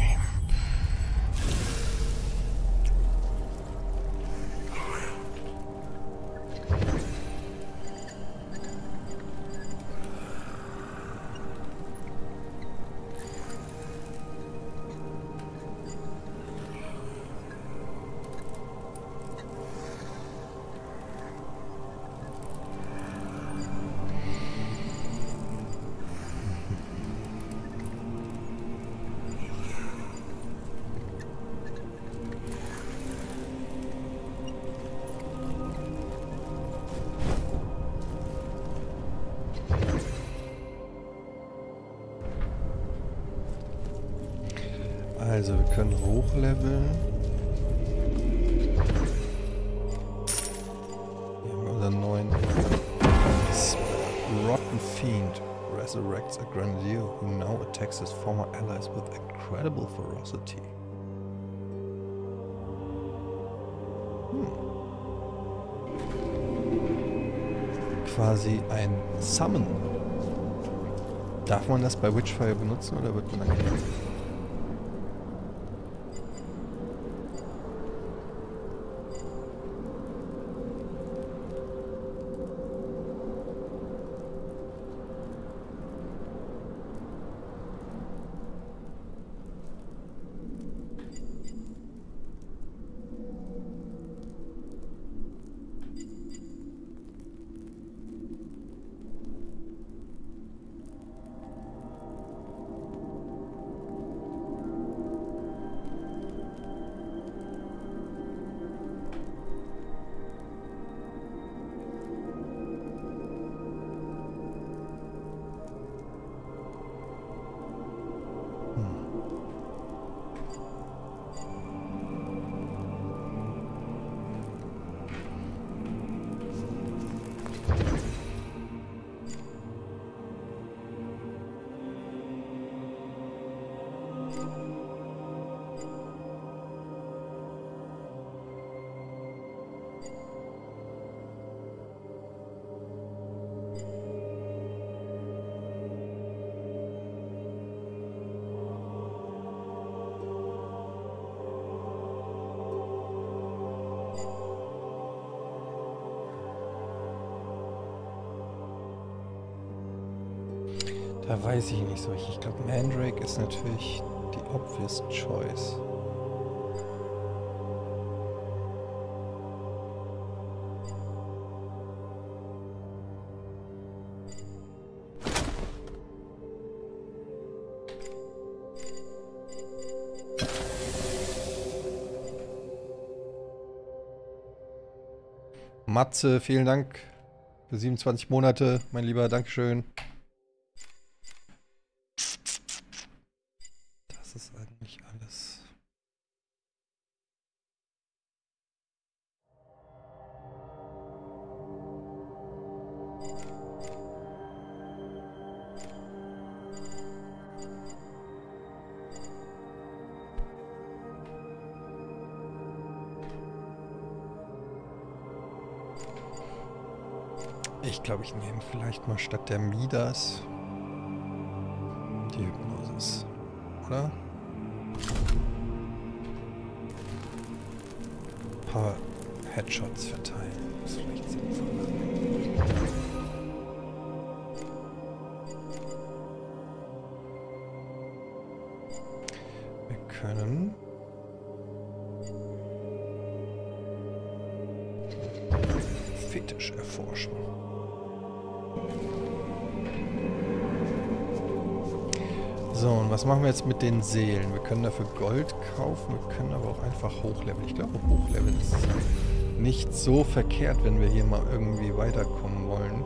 Bei Witchfire benutzen oder wird man dann weiß ich nicht so. Ich glaube, Mandrake ist natürlich die obvious choice. Matze, vielen Dank für 27 Monate, mein Lieber. Dankeschön. Der Midas den Seelen? Wir können dafür Gold kaufen, wir können aber auch einfach hochleveln. Ich glaube, hochleveln ist nicht so verkehrt, wenn wir hier mal irgendwie weiterkommen wollen.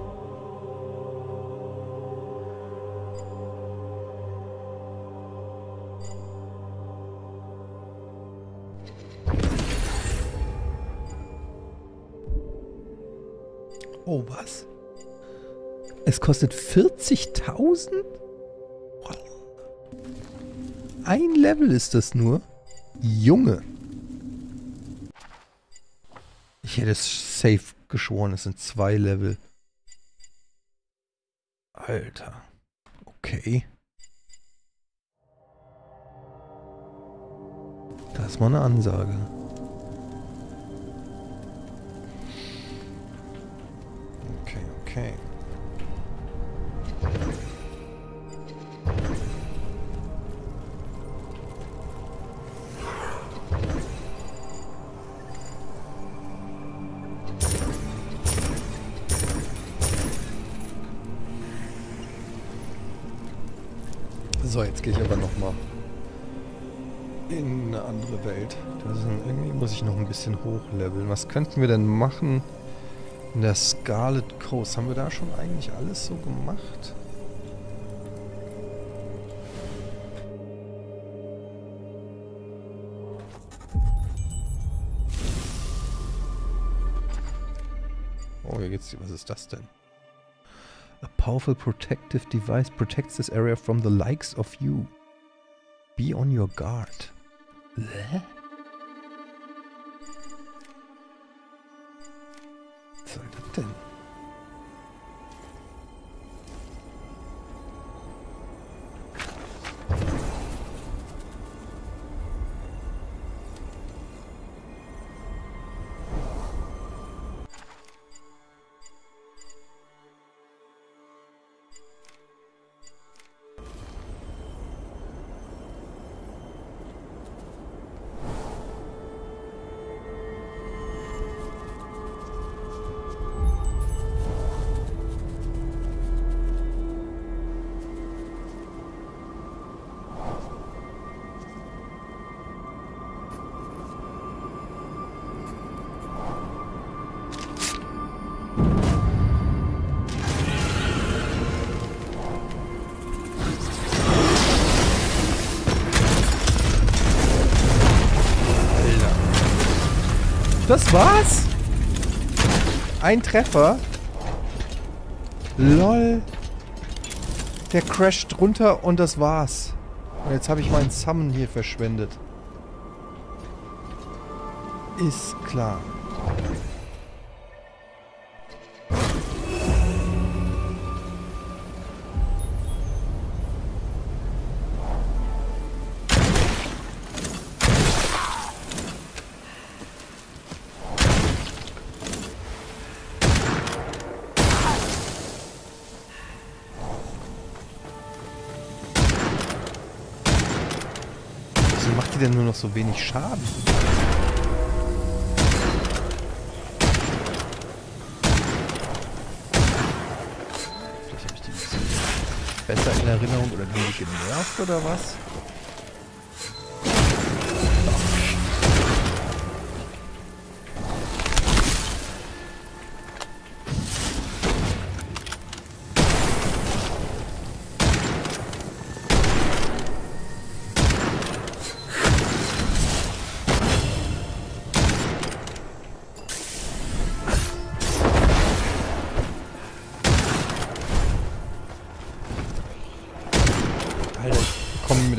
Oh, was? Es kostet 40.000? Ein Level ist das nur. Junge. Ich hätte es safe geschworen, es sind zwei Level. Alter. Okay. Das ist mal eine Ansage. Okay, okay. Bisschen hochleveln. Was könnten wir denn machen in der Scarlet Coast? Haben wir da schon eigentlich alles so gemacht? Oh, hier geht's. Was ist das denn? A powerful protective device protects this area from the likes of you. Be on your guard. Hä? Ein Treffer? LOL. Der crasht runter und das war's. Und jetzt habe ich meinen Summon hier verschwendet. Ist klar. Noch so wenig Schaden? Vielleicht habe ich die besser in Erinnerung oder die genervt oder was?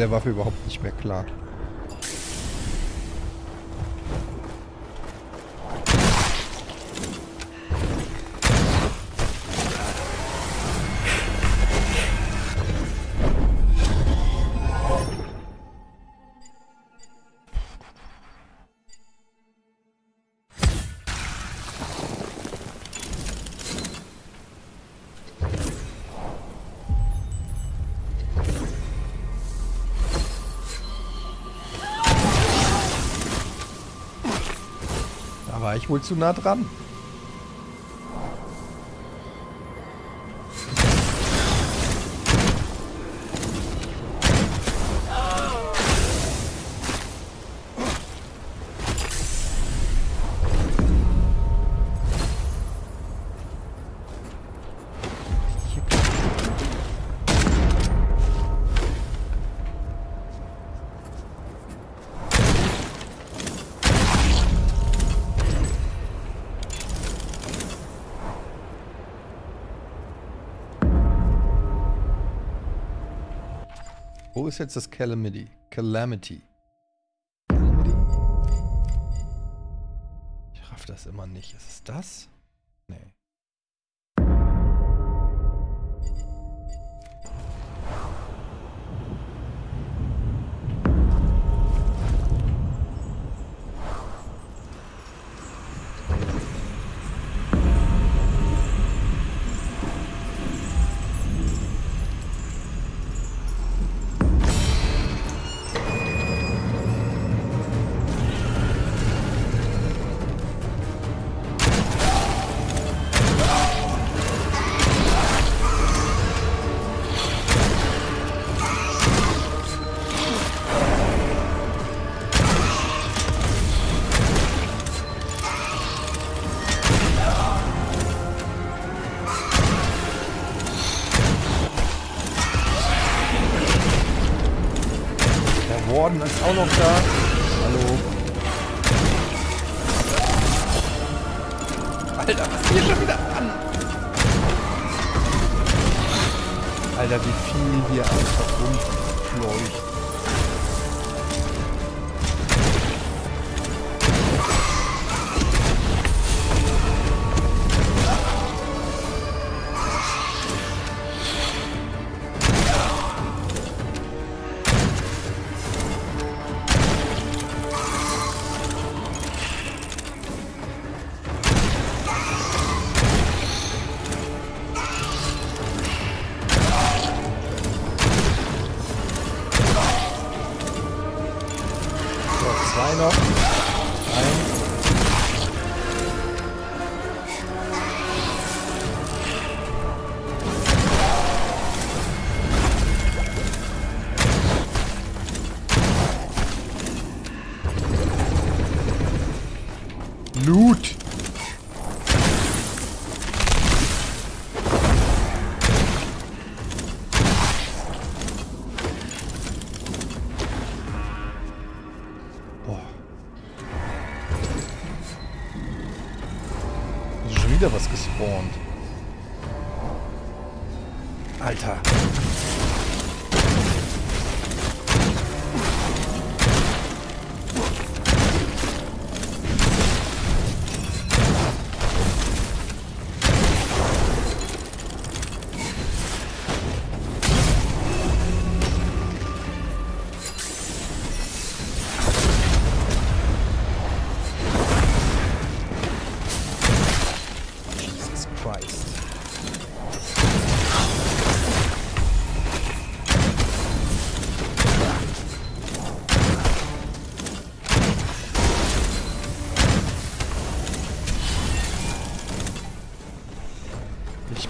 Der Waffe überhaupt nicht mehr klar. Wohl zu nah dran. Ist jetzt das Calamity? Calamity. Calamity? Ich raff das immer nicht. Ist es das? Auch noch.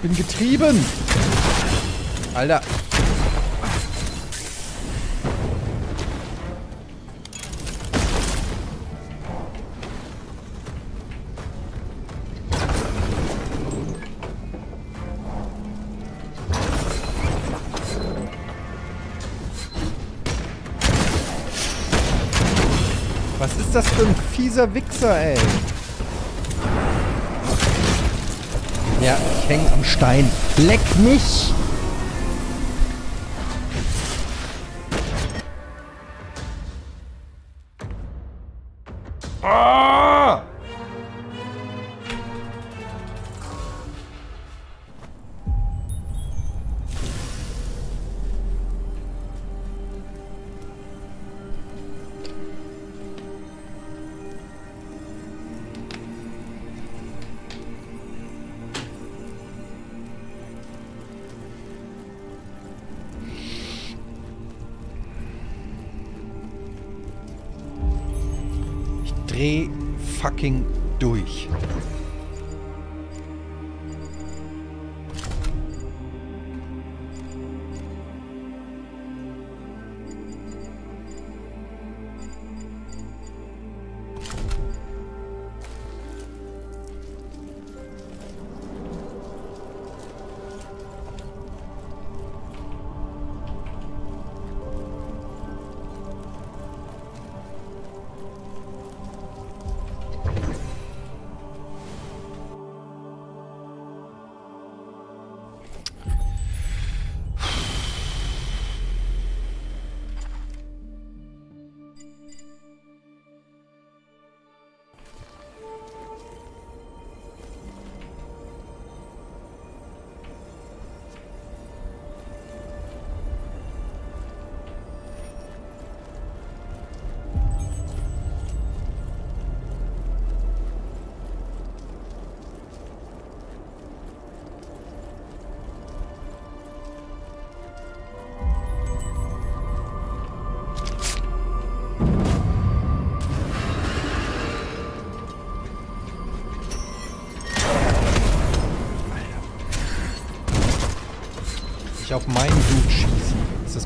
Bin getrieben. Alter. Was ist das für ein fieser Wichser, ey? Ja, ich häng am Stein. Leck mich!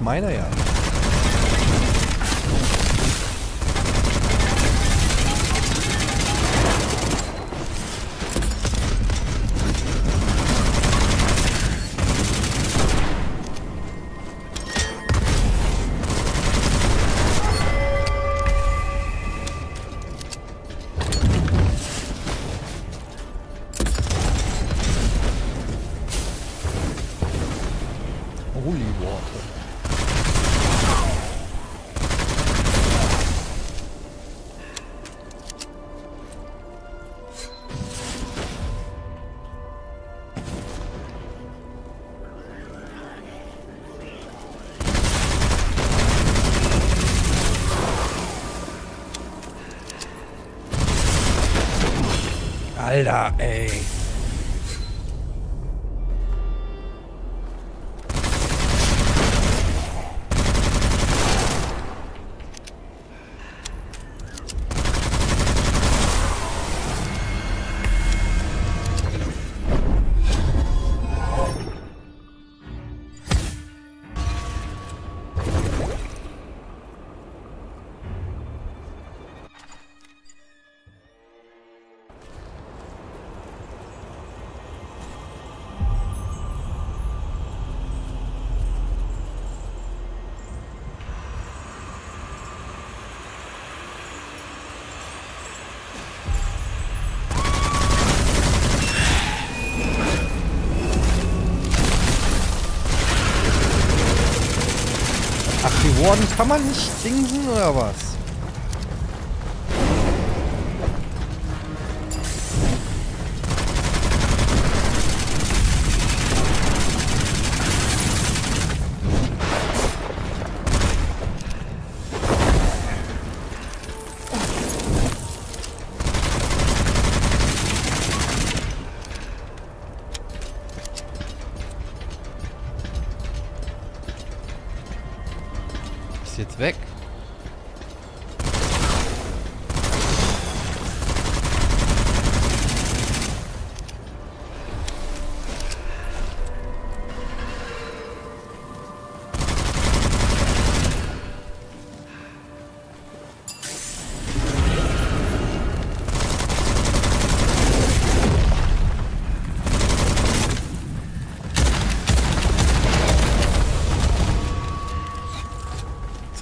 Meiner? Ja. era e, eh, kann man nicht dingsen oder was?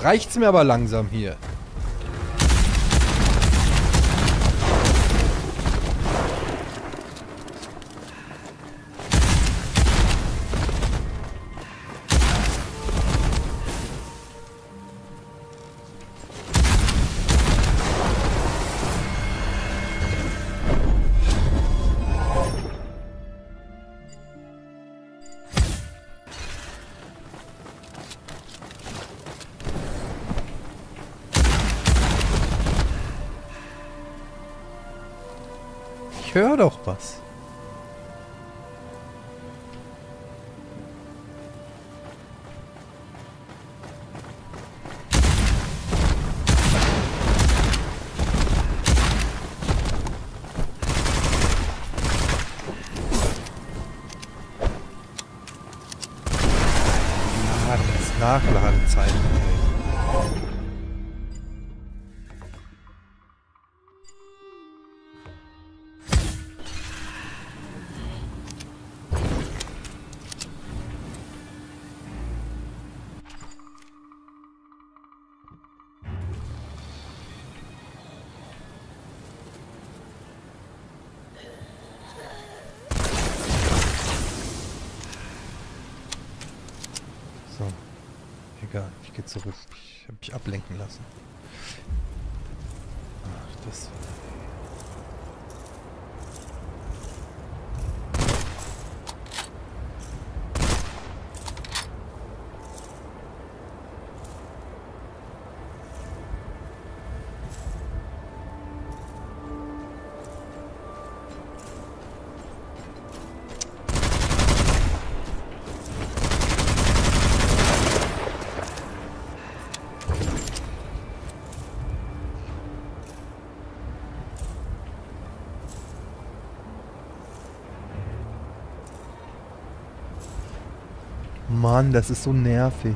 Reicht's mir aber langsam hier. Höre doch was. Mann, das ist so nervig.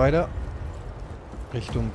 Weiter Richtung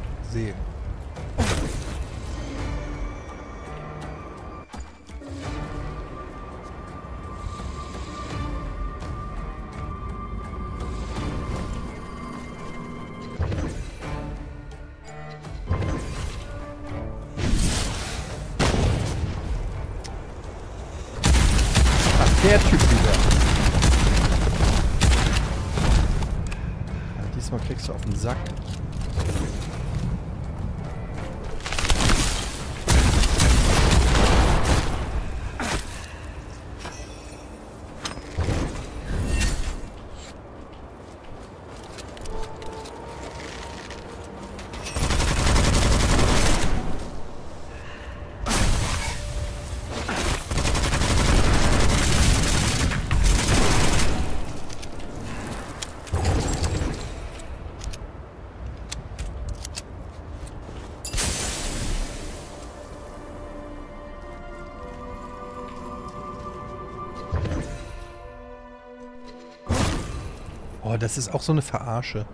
Oh, das ist auch so eine Verarsche.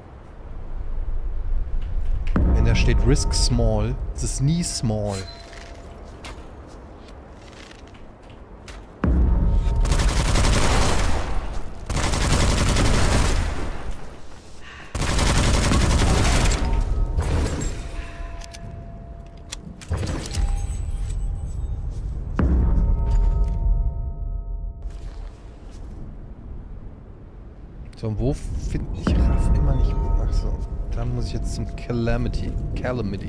Wenn da steht Risk Small, es ist nie small. Calamity.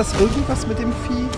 Das irgendwas mit dem Vieh?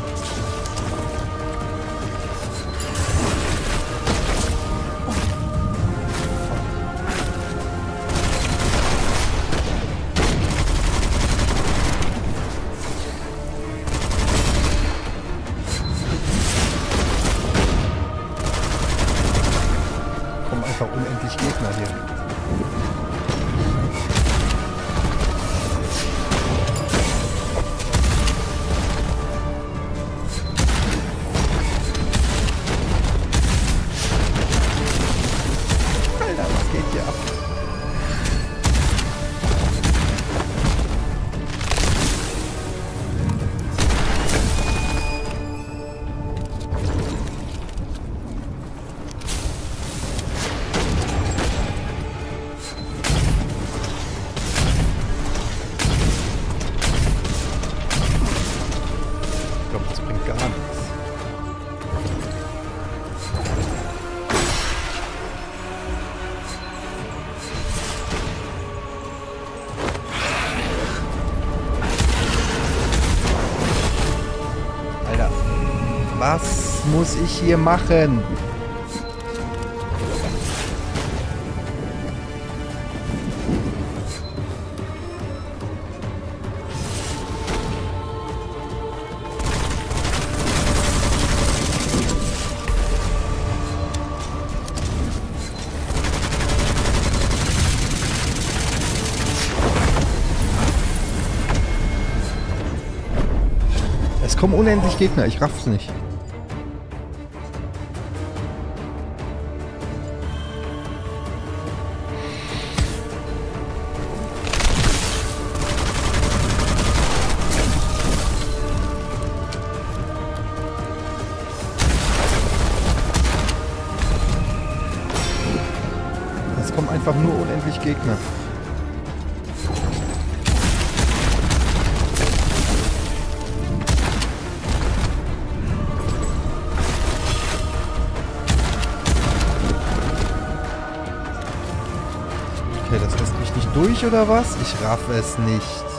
Muss ich hier machen? Es kommen unendlich Gegner, ich raff's nicht. Oder was? Ich raff es nicht.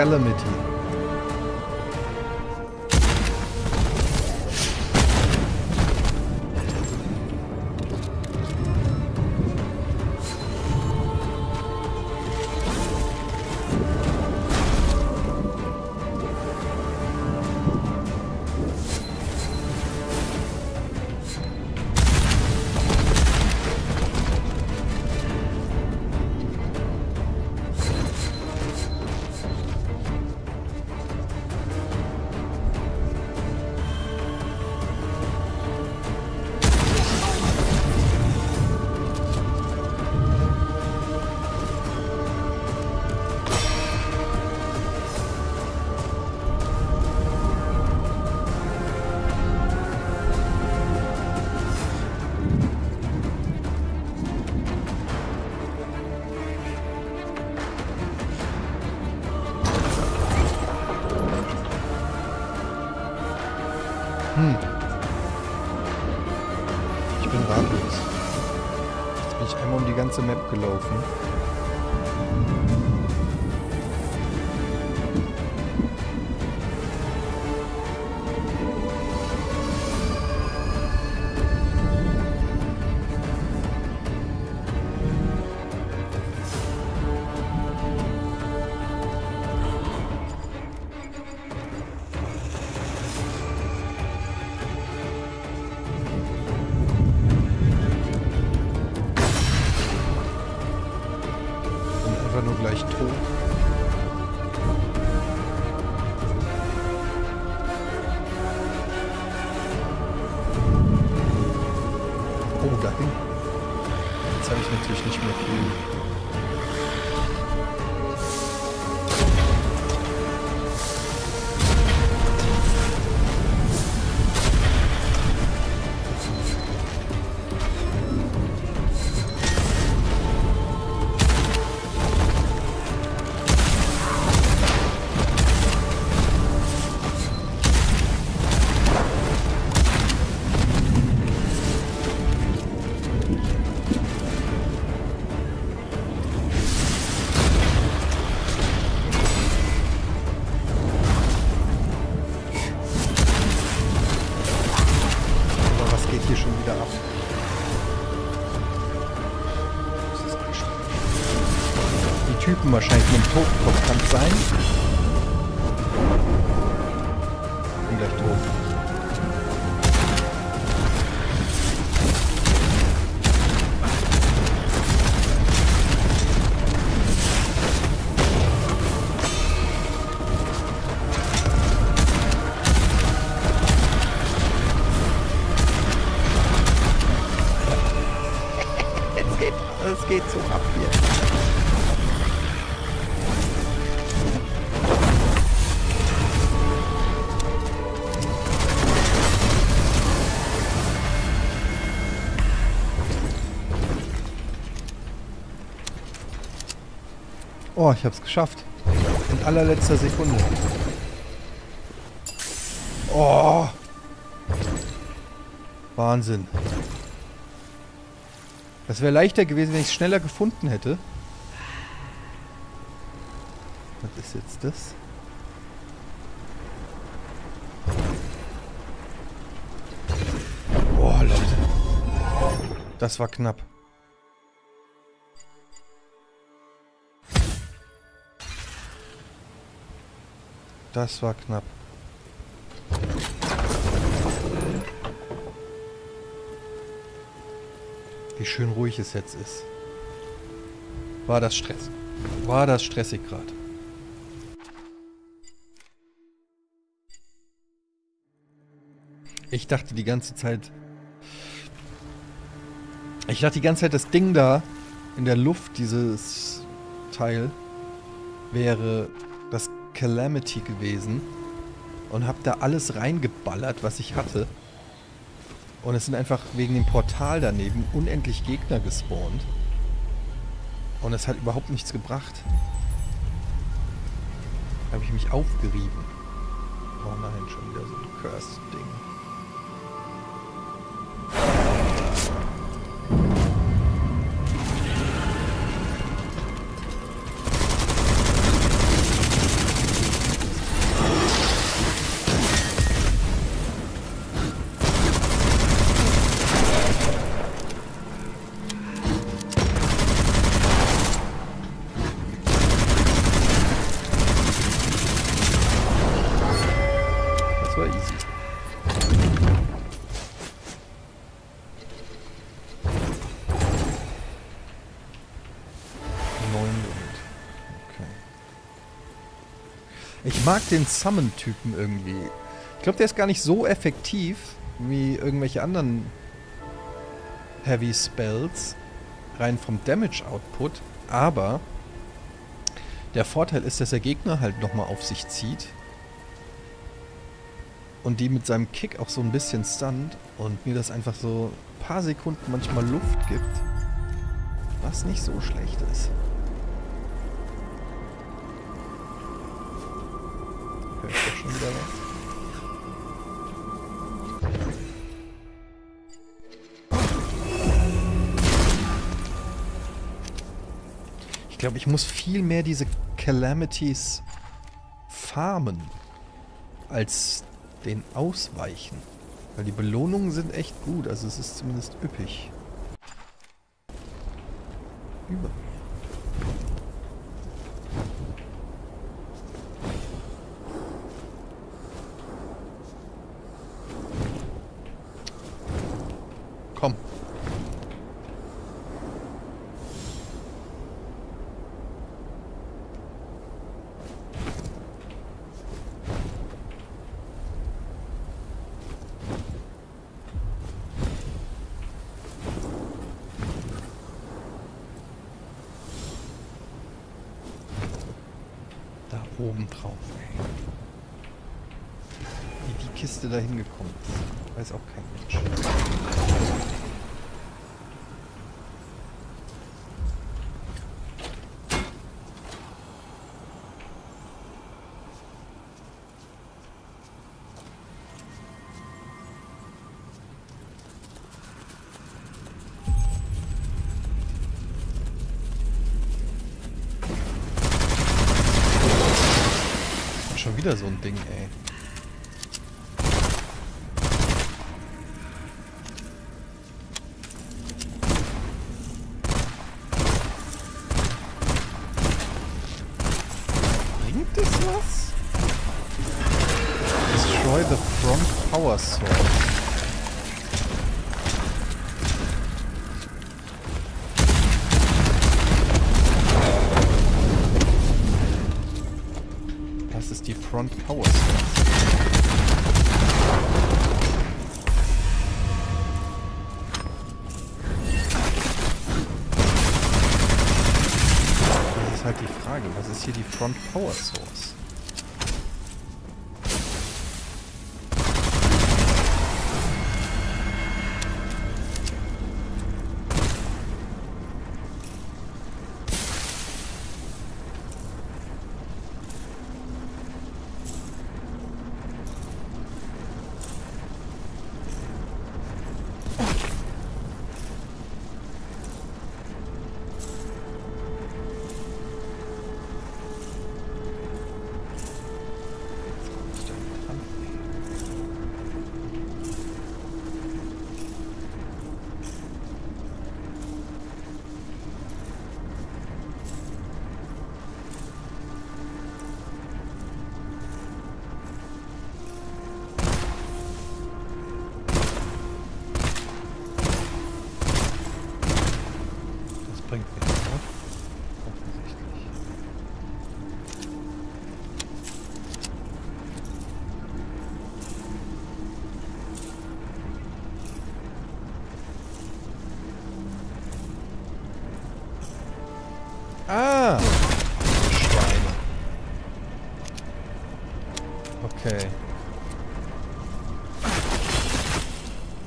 Calamity? Waffenmaschine Oh, ich hab's geschafft. In allerletzter Sekunde. Oh. Wahnsinn. Das wäre leichter gewesen, wenn ich es schneller gefunden hätte. Was ist jetzt das? Boah, Leute. Das war knapp. Das war knapp. Wie schön ruhig es jetzt ist. War das Stress? War das stressig gerade? Ich dachte die ganze Zeit... Ich dachte die ganze Zeit, das Ding da in der Luft, dieses Teil, wäre Calamity gewesen und habe da alles reingeballert, was ich hatte. Und es sind einfach wegen dem Portal daneben unendlich Gegner gespawnt. Und es hat überhaupt nichts gebracht. Da habe ich mich aufgerieben. Oh nein, schon wieder so ein Cursed-Ding. Mag den Summon-Typen irgendwie. Ich glaube, der ist gar nicht so effektiv wie irgendwelche anderen Heavy Spells. Rein vom Damage-Output. Aber der Vorteil ist, dass der Gegner halt nochmal auf sich zieht. Und die mit seinem Kick auch so ein bisschen stunt. Und mir das einfach so ein paar Sekunden manchmal Luft gibt. Was nicht so schlecht ist. Ich doch schon wieder was. glaube, ich muss viel mehr diese Calamities farmen, als den ausweichen. Weil die Belohnungen sind echt gut, also es ist zumindest üppig. Über mir. Komm. Da oben drauf, ey. Wie die Kiste da hingekommen ist, weiß auch kein Mensch. Schon wieder so ein Ding, ey. Hier die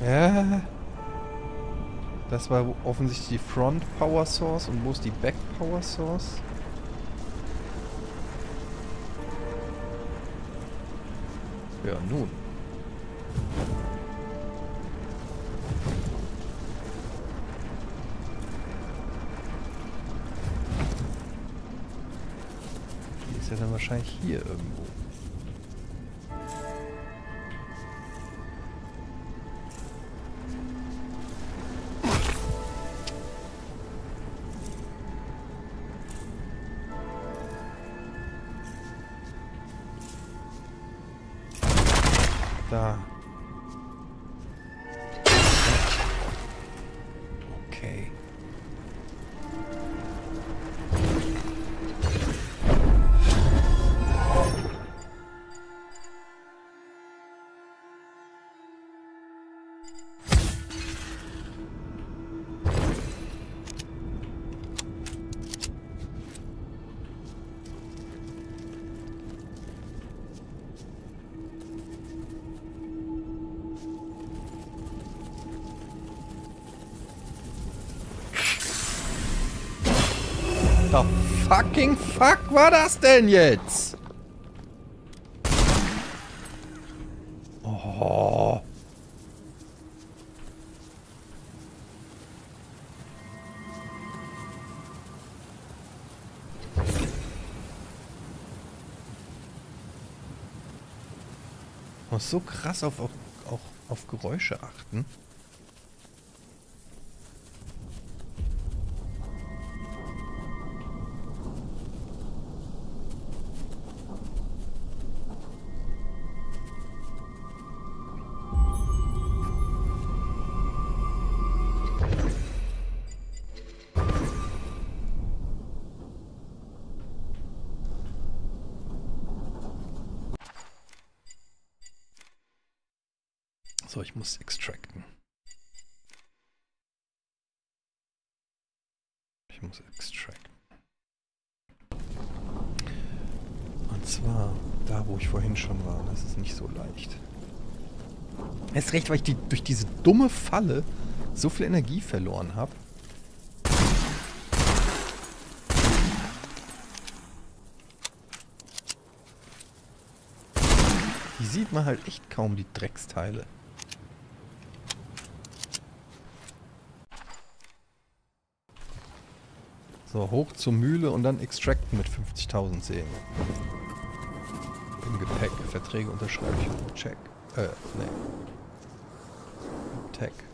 Ja. Das war offensichtlich die Front Power Source. Und wo ist die Back Power Source? Ja, nun. Die ist ja dann wahrscheinlich hier irgendwo. fuck war das denn jetzt? Oh. Man muss so krass auf, auf, auf, auf Geräusche achten. Recht, weil ich die, durch diese dumme Falle so viel Energie verloren habe. Die sieht man halt echt kaum, die Drecksteile. So, hoch zur Mühle und dann extracten mit 50.000 Seelen. Im Gepäck. Verträge unterschreibe ich. Check. Äh, nee. pick.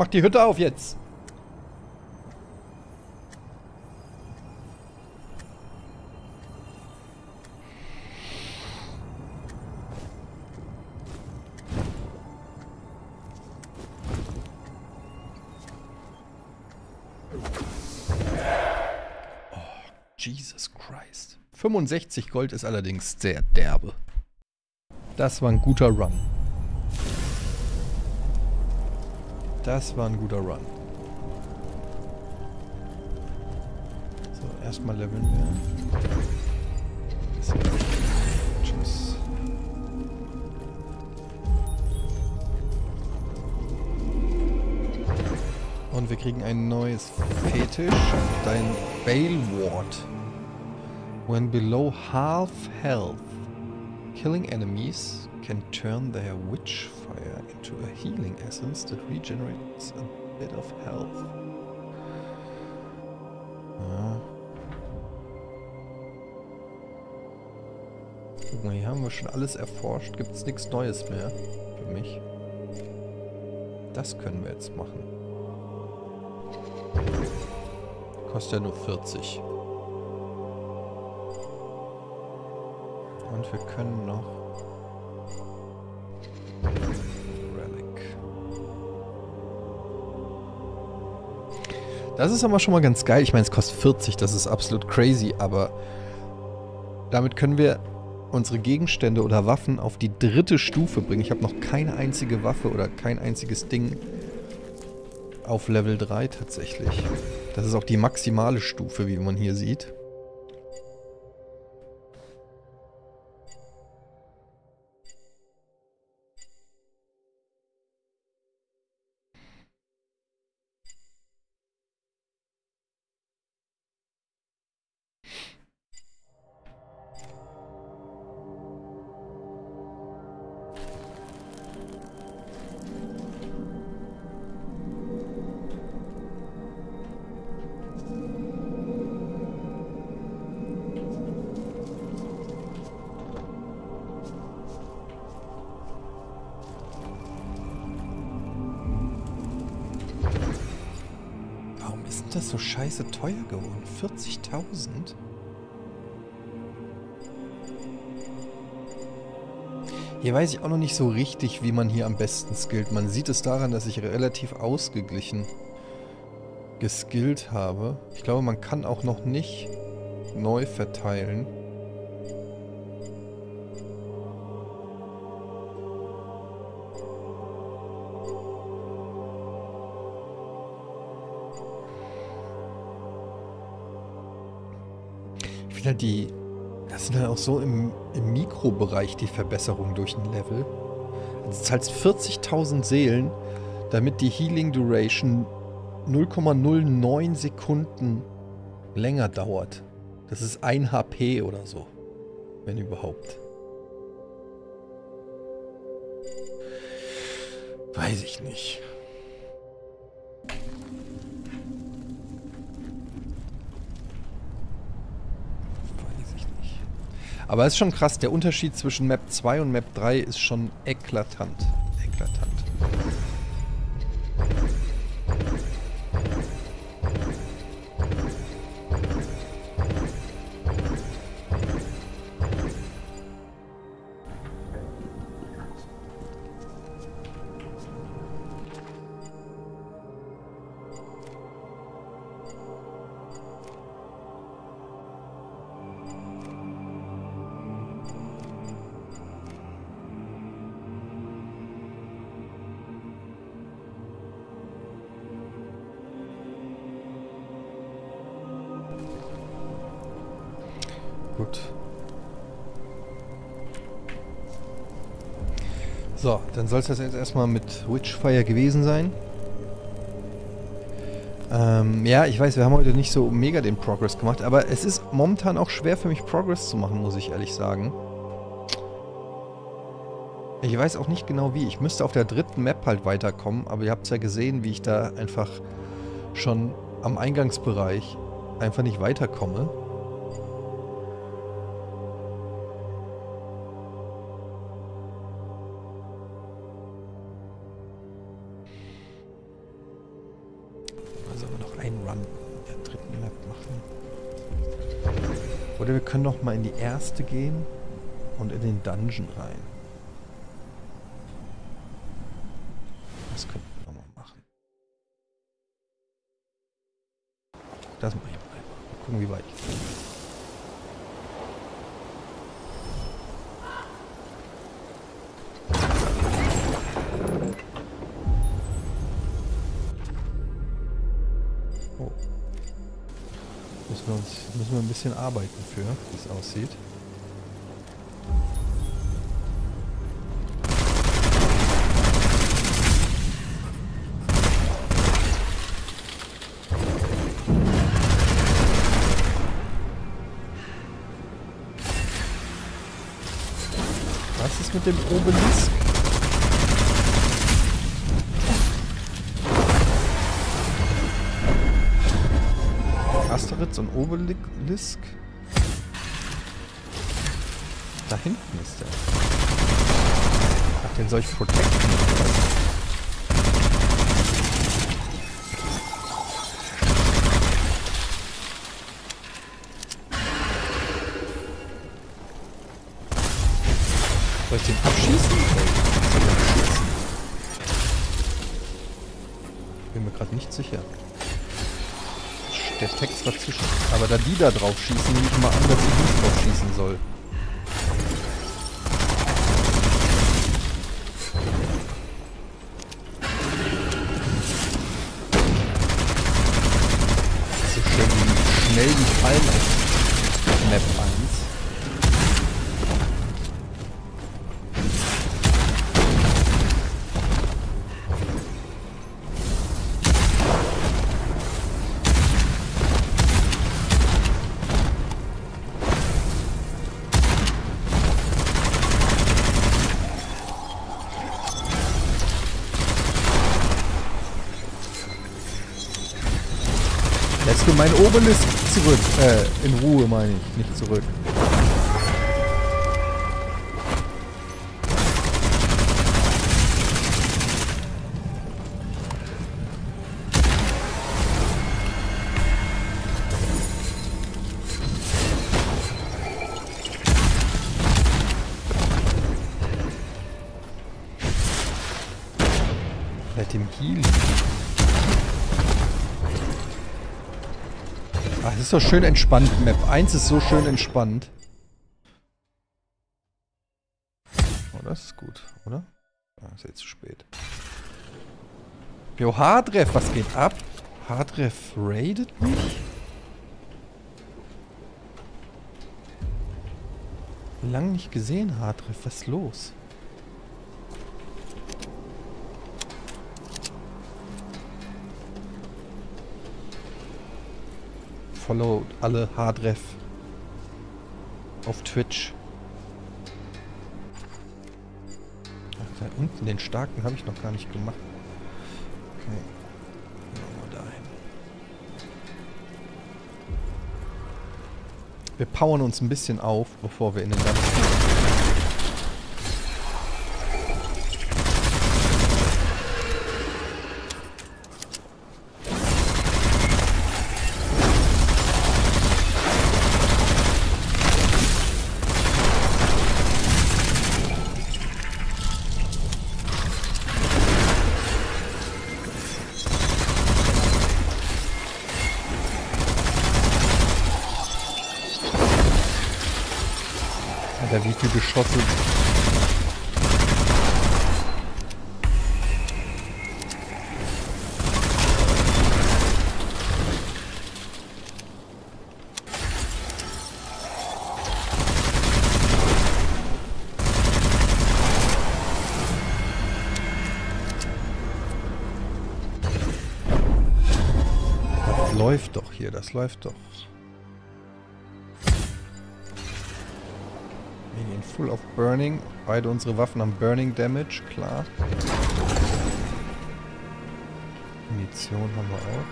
Mach die Hütte auf jetzt. Oh, Jesus Christ. 65 Gold ist allerdings sehr derbe. Das war ein guter Run. Das war ein guter Run. So, erstmal leveln wir. Tschüss. Und wir kriegen ein neues Fetisch. Dein Bale Ward. When below half health, killing enemies can turn their witch into a healing essence that regenerates a bit of health. Ja. Guck mal, hier haben wir schon alles erforscht. Gibt es nichts Neues mehr für mich. Das können wir jetzt machen. Kostet ja nur 40. Und wir können noch Das ist aber schon mal ganz geil. Ich meine, es kostet 40, das ist absolut crazy, aber damit können wir unsere Gegenstände oder Waffen auf die dritte Stufe bringen. Ich habe noch keine einzige Waffe oder kein einziges Ding auf Level 3 tatsächlich. Das ist auch die maximale Stufe, wie man hier sieht. weiß ich auch noch nicht so richtig, wie man hier am besten skillt. Man sieht es daran, dass ich relativ ausgeglichen geskillt habe. Ich glaube, man kann auch noch nicht neu verteilen. Ich will halt die das sind halt auch so im, im Mikrobereich die Verbesserungen durch ein Level. Also du zahlst 40.000 Seelen, damit die Healing Duration 0,09 Sekunden länger dauert. Das ist 1 HP oder so. Wenn überhaupt. Weiß ich nicht. Aber es ist schon krass, der Unterschied zwischen Map 2 und Map 3 ist schon eklatant. Dann soll es das jetzt erstmal mit Witchfire gewesen sein. Ähm, ja, ich weiß, wir haben heute nicht so mega den Progress gemacht, aber es ist momentan auch schwer für mich Progress zu machen, muss ich ehrlich sagen. Ich weiß auch nicht genau wie. Ich müsste auf der dritten Map halt weiterkommen, aber ihr habt ja gesehen, wie ich da einfach schon am Eingangsbereich einfach nicht weiterkomme. Können noch mal in die erste gehen und in den Dungeon rein. Das könnten wir mal machen. Das mache ich mal. Mal gucken, wie weit ich bin. Oh. Müssen wir, uns, müssen wir ein bisschen arbeiten für, wie es aussieht. Was ist mit dem hinten ist der. Ach, den soll ich protecten. Soll ich den abschießen? Soll ich den abschießen? Bin mir gerade nicht sicher. Der Text war zwischen. Aber da die da drauf schießen, nehme ich mal an, dass ich nicht drauf schießen soll. Meinen Obelisk zurück? Äh, in Ruhe meine ich, nicht zurück. Ist doch schön entspannt. Map 1 ist so schön entspannt. Oh, das ist gut, oder? Ah, ist jetzt zu spät. Jo, Hardref, was geht ab? Hardref raidet mich? Lang nicht gesehen, Hardriff. Was ist los? Follow alle Hardref auf Twitch. Ach, da unten den starken habe ich noch gar nicht gemacht. Okay. Gehen wir dahin. Wir powern uns ein bisschen auf, bevor wir in den Dampf gehen. Alter, wie viel Geschosse. Das läuft doch hier, das läuft doch. Full auf Burning. Beide unsere Waffen haben Burning Damage, klar. Munition haben wir auch.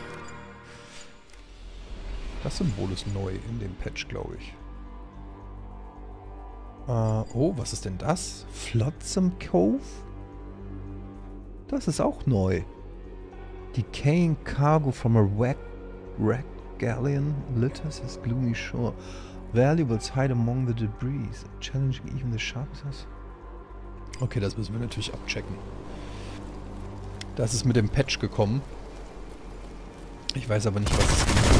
Das Symbol ist neu in dem Patch, glaube ich. Äh, oh, was ist denn das? Flotsam Cove? Das ist auch neu. Decaying cargo from a wreck, wreck galleon litters his gloomy shore. Valuables hide among the debris, challenging even the sharpest. Okay, das müssen wir natürlich abchecken. Das ist mit dem Patch gekommen. Ich weiß aber nicht, was es genau ist.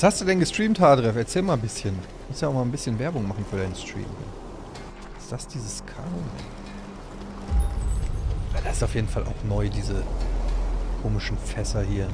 Was hast du denn gestreamt, Hardref? Erzähl mal ein bisschen. Du musst ja auch mal ein bisschen Werbung machen für deinen Stream. Ist das dieses Kanon? Das ist auf jeden Fall auch neu, diese komischen Fässer hier.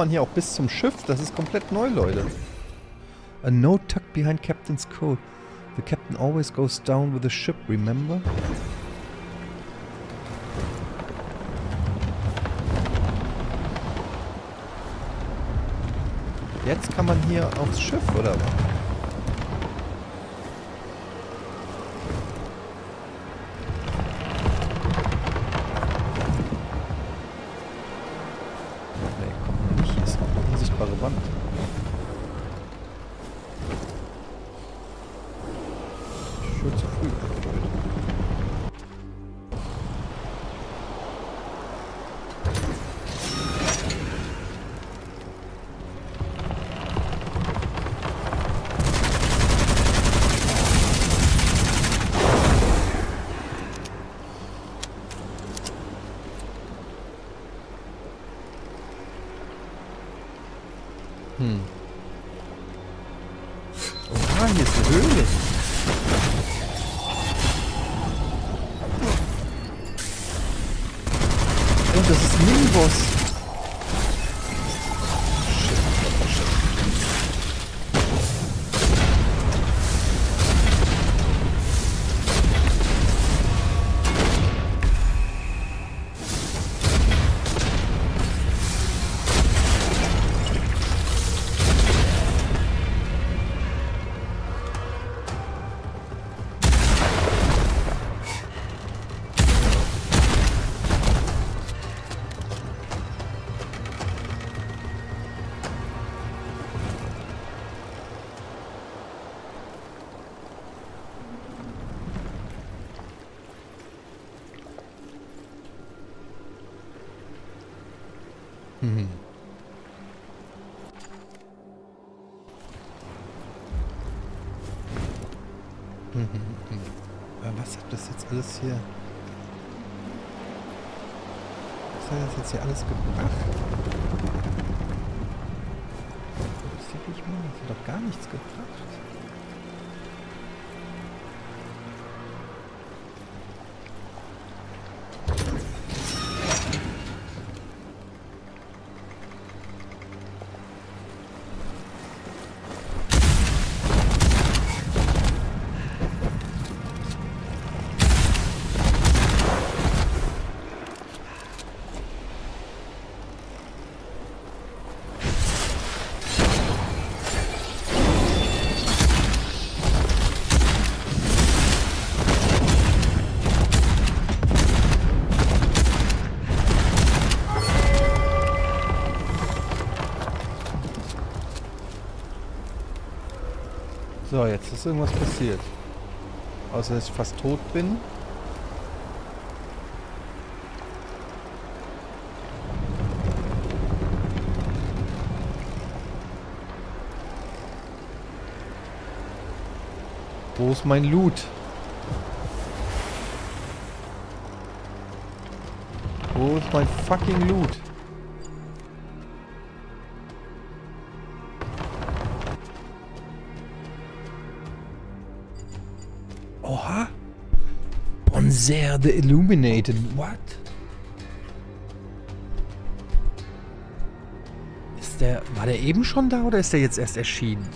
Man hier auch bis zum Schiff. Das ist komplett neu, Leute. A note tucked behind Captain's coat. The captain always goes down with the ship, remember? Jetzt kann man hier aufs Schiff, oder was? Jetzt ist irgendwas passiert. Außer dass ich fast tot bin. Wo ist mein Loot? Wo ist mein fucking Loot? Bonzer the Illuminated. What? Ist der. War der eben schon da oder ist der jetzt erst erschienen?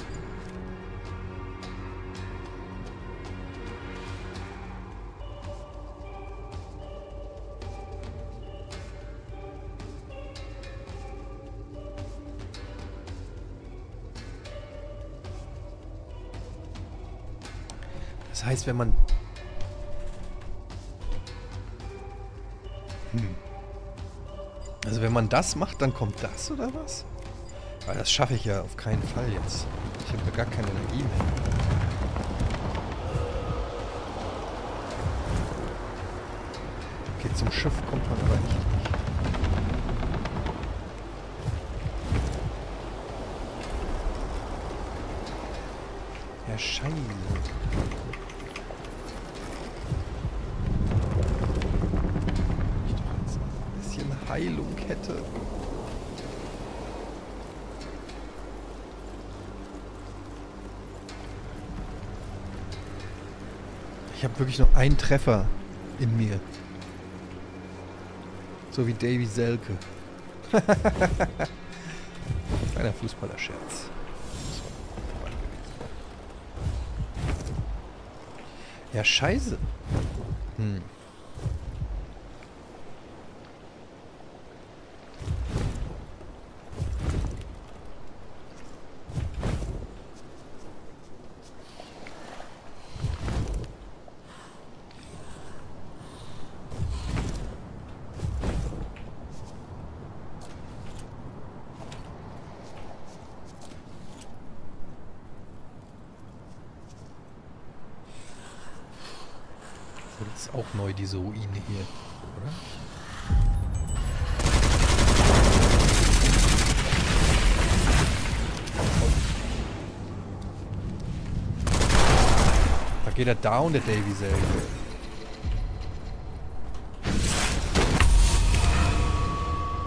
Das heißt, wenn man man das macht, dann kommt das oder was? Aber das schaffe ich ja auf keinen Fall jetzt. Ich habe gar keine Energie mehr. Okay, zum Schiff kommt man aber nicht. Ja, scheiße. Heilung hätte. Ich habe wirklich noch einen Treffer in mir. So wie Davy Selke. Kleiner Fußballerscherz. Ja, scheiße. Hm. Das ist auch neu, diese Ruine hier, oder? Da geht er down, der Davy selber.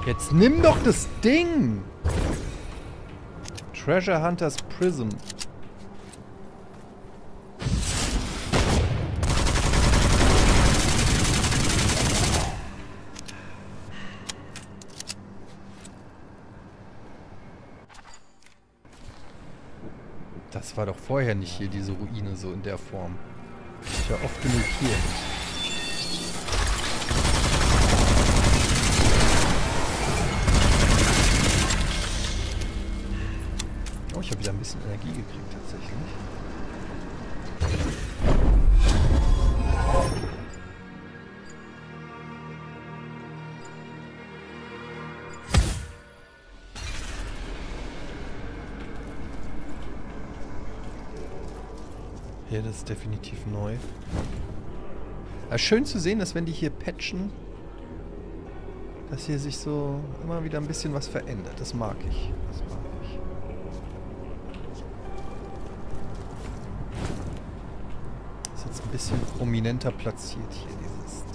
Jetzt nimm doch das Ding! Treasure Hunters Prism. War doch vorher nicht hier, diese Ruine so in der Form. Ist ja oft genug hier. Oh, ich habe wieder ein bisschen Energie gekriegt tatsächlich. Ja, das ist definitiv neu. Aber schön zu sehen, dass wenn die hier patchen, dass hier sich so immer wieder ein bisschen was verändert. Das mag ich. Das mag ich. Ist jetzt ein bisschen prominenter platziert hier, dieses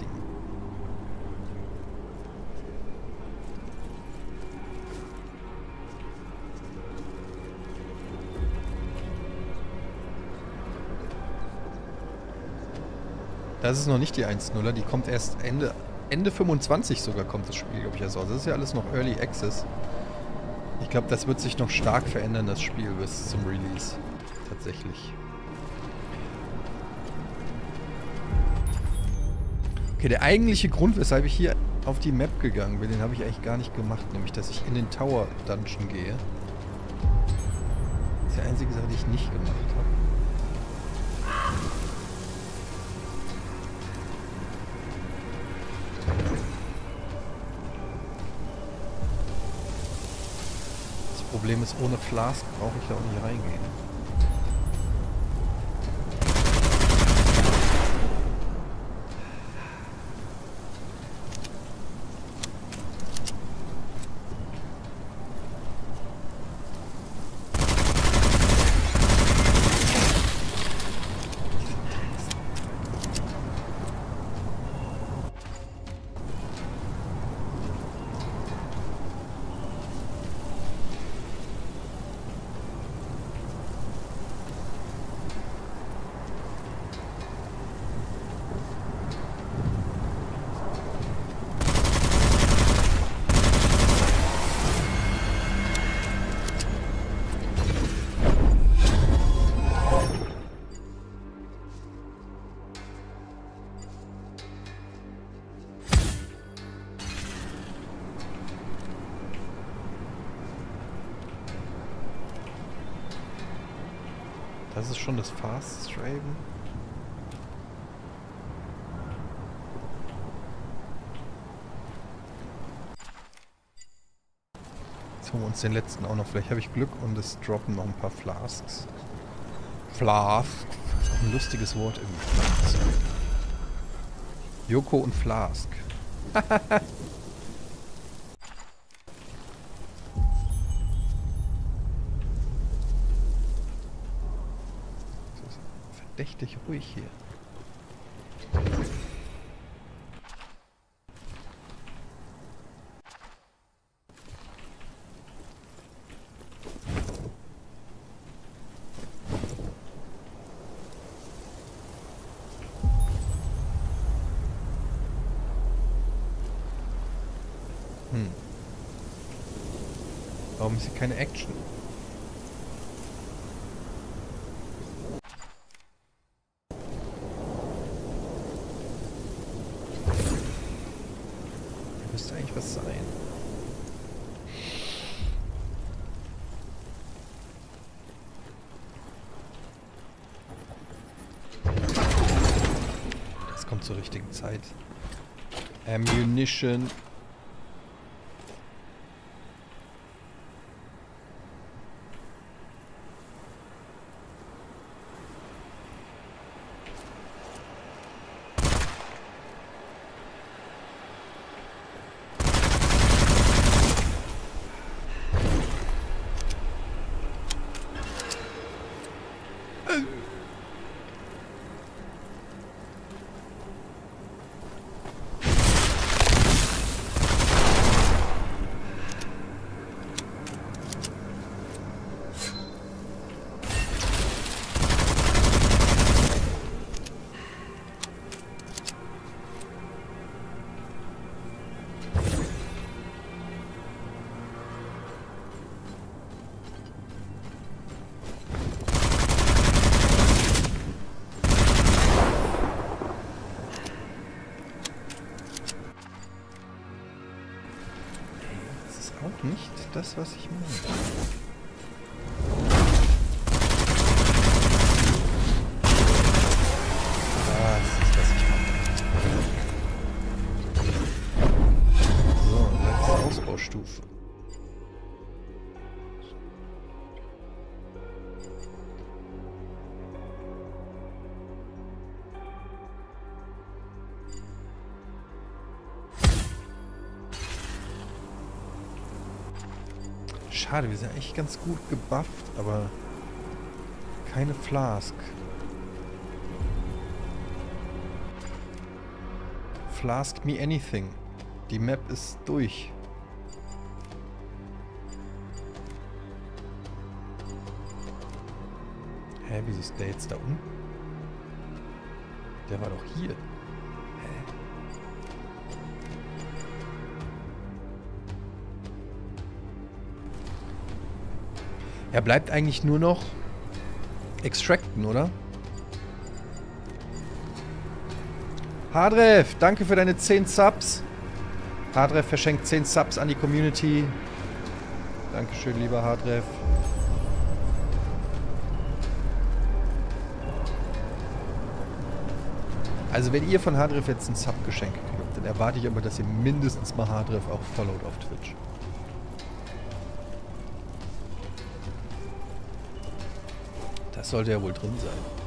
Das ist noch nicht die 1.0er, die kommt erst Ende, Ende 25 sogar kommt das Spiel, glaube ich, erst raus. Das ist ja alles noch Early Access. Ich glaube, das wird sich noch stark verändern, das Spiel, bis zum Release. Tatsächlich. Okay, der eigentliche Grund, weshalb ich hier auf die Map gegangen bin, den habe ich eigentlich gar nicht gemacht. Nämlich, dass ich in den Tower Dungeon gehe. Das ist die einzige Sache, die ich nicht gemacht habe. Problem ist, ohne Flask brauche ich ja auch nicht reingehen. Das ist schon das Fast Traven. Jetzt holen wir uns den letzten auch noch. Vielleicht habe ich Glück und es droppen noch ein paar Flasks. Flask. Das ist auch ein lustiges Wort irgendwie. Joko und Flask. verdächtig ruhig hier. Hm. Warum ist hier keine Action? Da müsste eigentlich was sein. Das kommt zur richtigen Zeit. Ammunition. Schade, wir sind echt ganz gut gebufft, aber keine Flask. Flask me anything. Die Map ist durch. Hä, wieso ist der jetzt da unten? Der war doch hier. Er bleibt eigentlich nur noch extracten, oder? Hadref, danke für deine 10 Subs. Hadref verschenkt 10 Subs an die Community. Dankeschön, lieber Hadref. Also wenn ihr von Hadref jetzt einen Sub geschenkt kriegt, dann erwarte ich aber, dass ihr mindestens mal Hadref auch followt auf Twitch. Sollte ja wohl drin sein.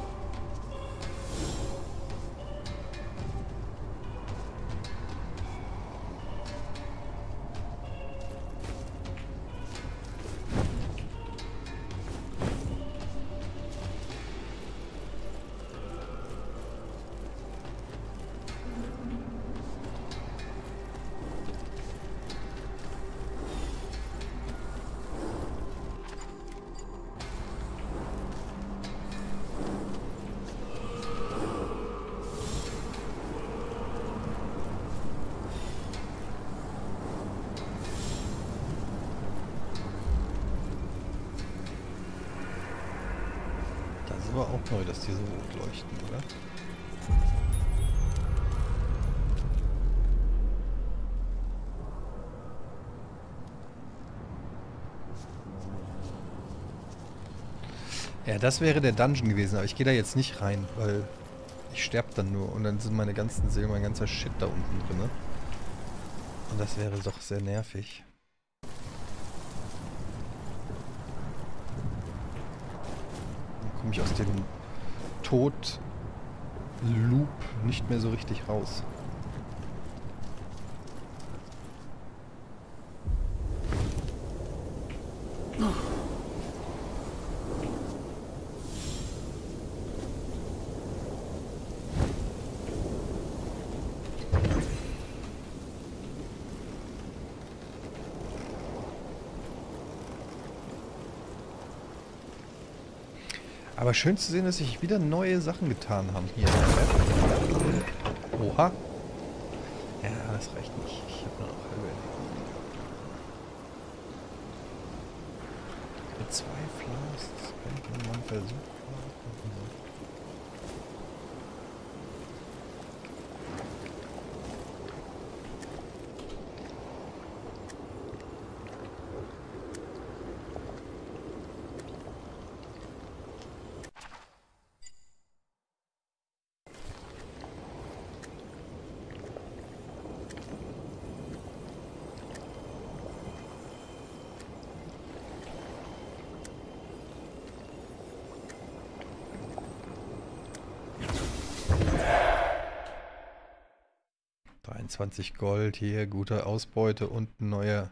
Ja, das wäre der Dungeon gewesen, aber ich gehe da jetzt nicht rein, weil ich sterbe dann nur und dann sind meine ganzen Seelen, mein ganzer Shit da unten drin. Ne? Und das wäre doch sehr nervig. Dann komme ich aus dem Tod-Loop nicht mehr so richtig raus. Aber schön zu sehen, dass sich wieder neue Sachen getan haben hier. Oha. Ja, das reicht nicht. Ich habe nur noch halbe Energie. Mit zwei Flasks könnte man versuchen. Ein 20 Gold hier, gute Ausbeute und ein neuer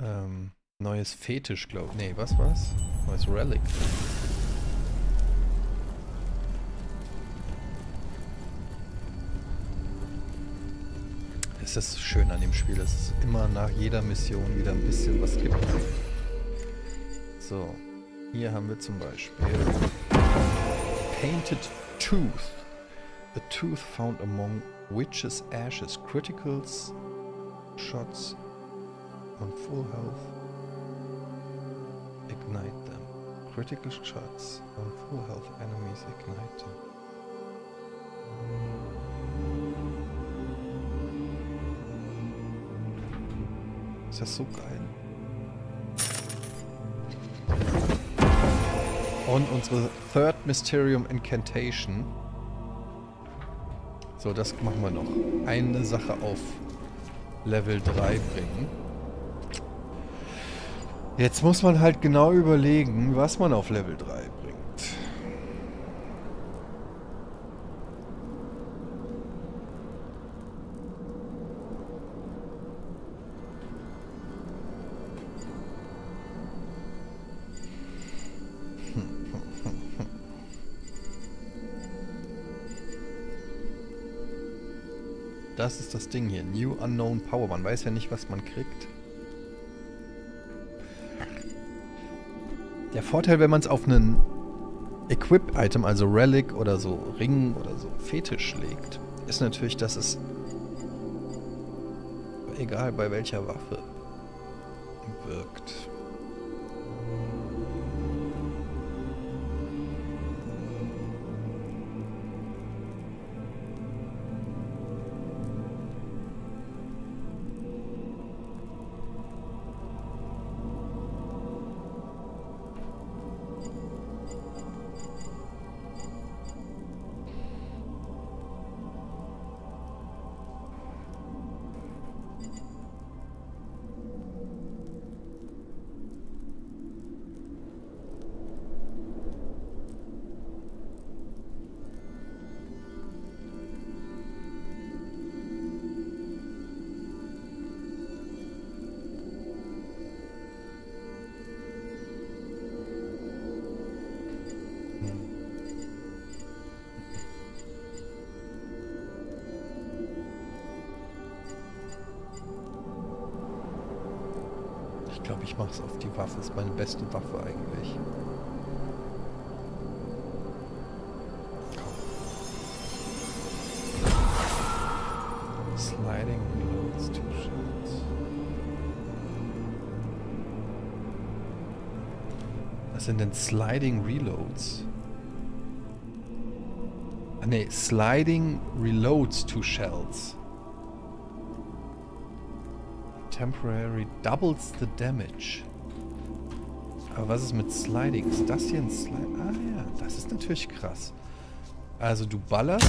ähm, neues Fetisch, glaube ich. Nee, was war's? Neues Relic. Es ist schön an dem Spiel, dass es immer nach jeder Mission wieder ein bisschen was gibt. So, hier haben wir zum Beispiel Painted Tooth. A tooth found among witches' ashes. Criticals, shots on full health. Ignite them. Critical shots on full health enemies ignite them. Ist das so geil. Und unsere Third Mysterium Incantation. So, das machen wir noch. Eine Sache auf Level 3 bringen. Jetzt muss man halt genau überlegen, was man auf Level 3 Das ist das Ding hier. New Unknown Power. Man weiß ja nicht, was man kriegt. Der Vorteil, wenn man es auf einen Equip-Item, also Relic oder so Ring oder so Fetisch legt, ist natürlich, dass es egal bei welcher Waffe wirkt. Sind denn Sliding Reloads? Ah ne, Sliding Reloads two shells temporary doubles the damage. Aber was ist mit Sliding? Ist das hier ein Slide? Ah ja, das ist natürlich krass. Also du ballerst.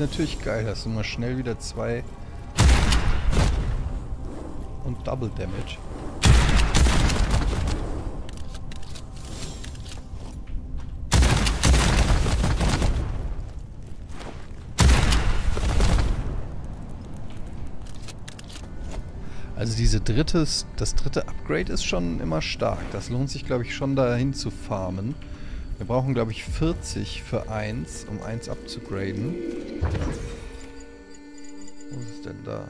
Natürlich geil, dass du mal schnell wieder zwei und Double Damage. Also diese drittes, das dritte Upgrade ist schon immer stark. Das lohnt sich, glaube ich, schon dahin zu farmen. Wir brauchen, glaube ich, 40 für 1, um 1 abzugraden. Wo ist denn da?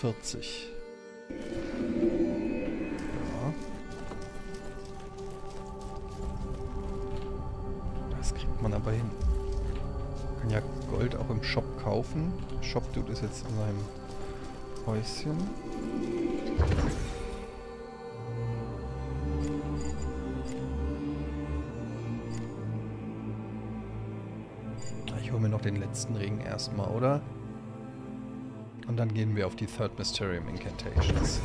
40. Ja. Das kriegt man aber hin. Man kann ja Gold auch im Shop kaufen. Shop-Dude ist jetzt in seinem Häuschen. Letzten Ring erstmal, oder? Und dann gehen wir auf die Third Mysterium Incantations.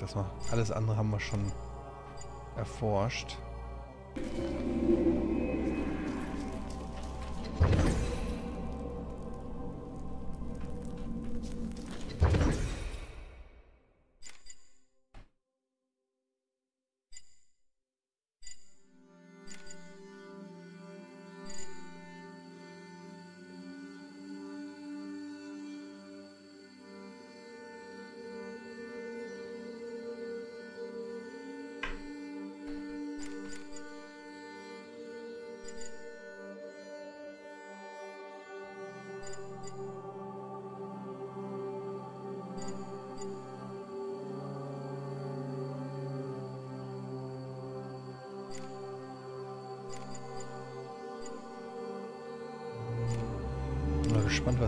Das noch, alles andere haben wir schon erforscht.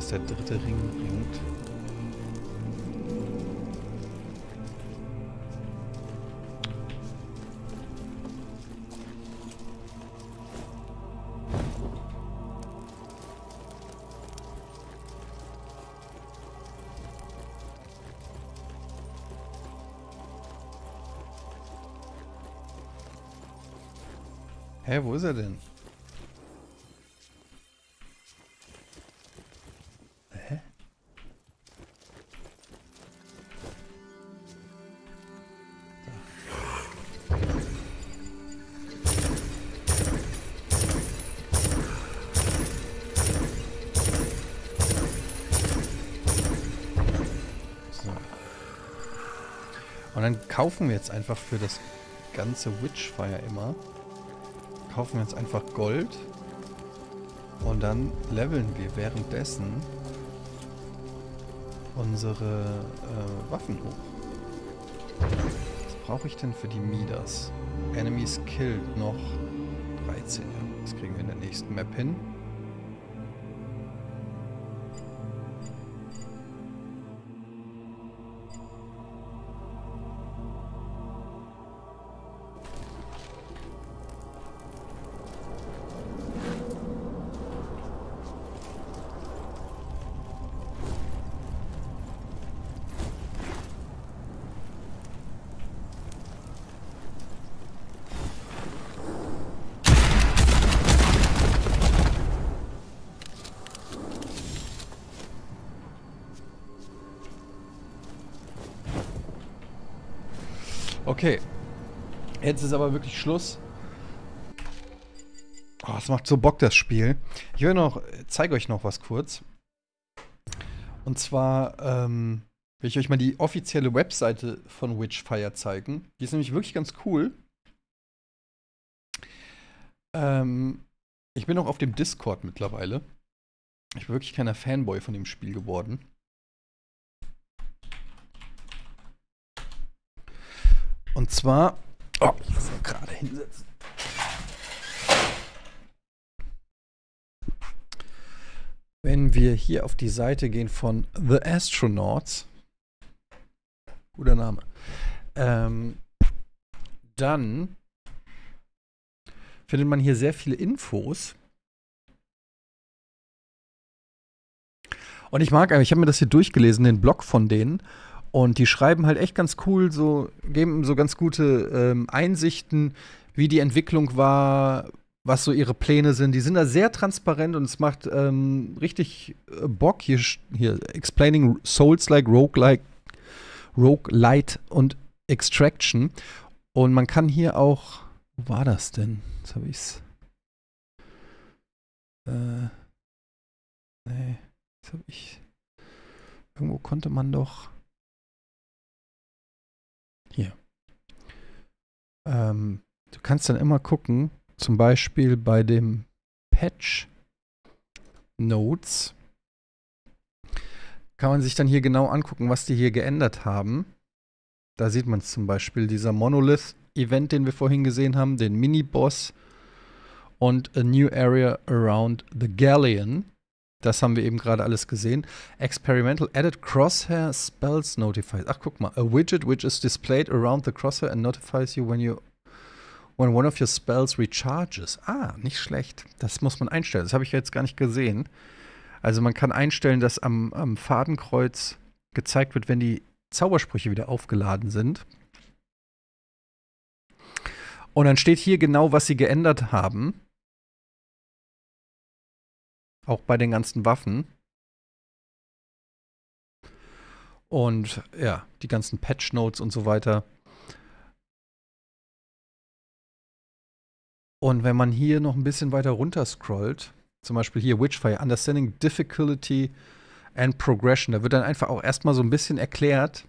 Was der dritte Ring bringt. Hä, wo ist er denn? Kaufen wir jetzt einfach für das ganze Witchfire immer kaufen wir jetzt einfach Gold. Und dann leveln wir währenddessen unsere äh, Waffen hoch. Was brauche ich denn für die Midas? Enemies killed noch 13. Ja, das kriegen wir in der nächsten Map hin. Okay. Jetzt ist aber wirklich Schluss. Oh, es macht so Bock, das Spiel. Ich will noch, zeige euch noch was kurz. Und zwar ähm, will ich euch mal die offizielle Webseite von Witchfire zeigen. Die ist nämlich wirklich ganz cool. Ähm, ich bin auch auf dem Discord mittlerweile. Ich bin wirklich keiner Fanboy von dem Spiel geworden. Und zwar. Oh, gerade hinsetzen. Wenn wir hier auf die Seite gehen von The Astronauts, guter Name, ähm, dann findet man hier sehr viele Infos. Und ich mag, ich habe mir das hier durchgelesen, den Blog von denen. Und die schreiben halt echt ganz cool, so, geben so ganz gute ähm, Einsichten, wie die Entwicklung war, was so ihre Pläne sind. Die sind da sehr transparent und es macht ähm, richtig äh, Bock. Hier, hier, Explaining Souls like Roguelike, Roguelite und Extraction. Und man kann hier auch, wo war das denn? Jetzt habe ich's. Äh, nee, jetzt habe ich. Irgendwo konnte man doch. Hier. Ähm, du kannst dann immer gucken, zum Beispiel bei dem Patch Notes kann man sich dann hier genau angucken, was die hier geändert haben. Da sieht man es zum Beispiel, dieser Monolith-Event, den wir vorhin gesehen haben, den Mini-Boss und a new area around the Galleon. Das haben wir eben gerade alles gesehen. Experimental added crosshair spells notifies. Ach, guck mal. A widget which is displayed around the crosshair and notifies you when you when one of your spells recharges. Ah, nicht schlecht. Das muss man einstellen. Das habe ich jetzt gar nicht gesehen. Also man kann einstellen, dass am, am Fadenkreuz gezeigt wird, wenn die Zaubersprüche wieder aufgeladen sind. Und dann steht hier genau, was sie geändert haben. Auch bei den ganzen Waffen. Und ja, die ganzen Patch Notes und so weiter. Und wenn man hier noch ein bisschen weiter runter scrollt, zum Beispiel hier Witchfire, Understanding Difficulty and Progression, da wird dann einfach auch erstmal so ein bisschen erklärt,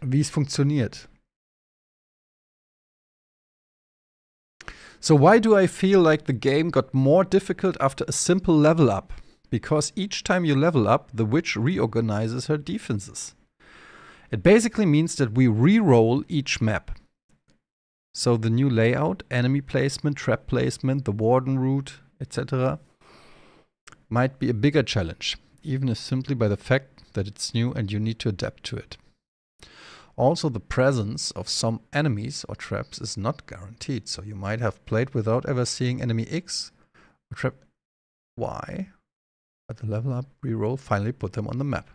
wie es funktioniert. So why do I feel like the game got more difficult after a simple level up? Because each time you level up, the witch reorganizes her defenses. It basically means that we re-roll each map. So the new layout, enemy placement, trap placement, the warden route, etc. might be a bigger challenge, even if simply by the fact that it's new and you need to adapt to it. Also, the presence of some enemies or traps is not guaranteed, so you might have played without ever seeing enemy X or trap Y, but the level up reroll finally put them on the map.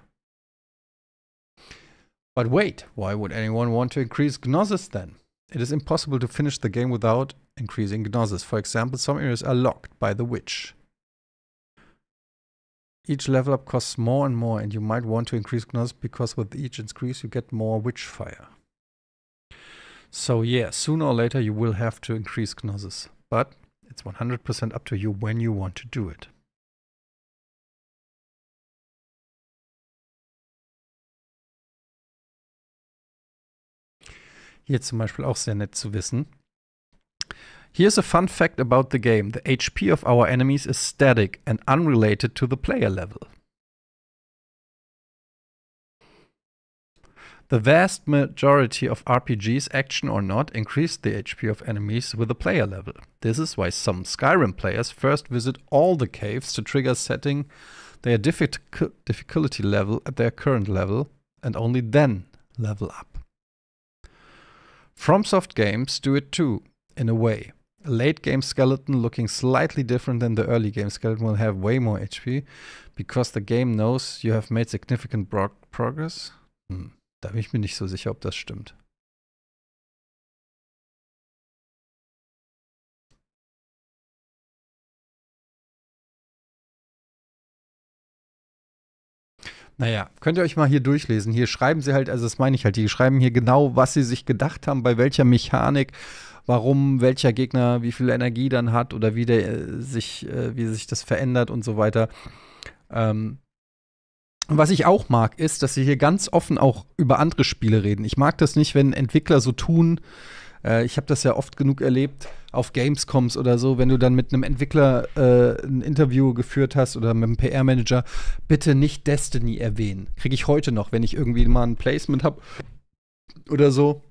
But wait, why would anyone want to increase Gnosis then? It is impossible to finish the game without increasing Gnosis. For example, some areas are locked by the witch. Each level up costs more and more, and you might want to increase Gnosis because with each increase you get more witch fire. So yeah, sooner or later you will have to increase Gnosis, but it's 100% up to you when you want to do it. Hier zum Beispiel auch sehr nett zu wissen. Here's a fun fact about the game. The HP of our enemies is static and unrelated to the player level. The vast majority of RPGs, action or not, increase the HP of enemies with the player level. This is why some Skyrim players first visit all the caves to trigger setting their difficulty level at their current level and only then level up. FromSoft games do it too, in a way. Late game skeleton looking slightly different than the early game skeleton will have way more HP because the game knows you have made significant progress. Hm. Da bin ich mir nicht so sicher, ob das stimmt. Naja, könnt ihr euch mal hier durchlesen. Hier schreiben sie halt, also das meine ich halt, die schreiben hier genau, was sie sich gedacht haben, bei welcher Mechanik, warum welcher Gegner wie viel Energie dann hat oder wie der äh, sich, äh, wie sich das verändert und so weiter. Ähm, was ich auch mag, ist, dass sie hier ganz offen auch über andere Spiele reden. Ich mag das nicht, wenn Entwickler so tun. Äh, ich habe das ja oft genug erlebt auf Gamescoms oder so, wenn du dann mit einem Entwickler äh, ein Interview geführt hast oder mit einem PR-Manager, bitte nicht Destiny erwähnen. Kriege ich heute noch, wenn ich irgendwie mal ein Placement habe oder so.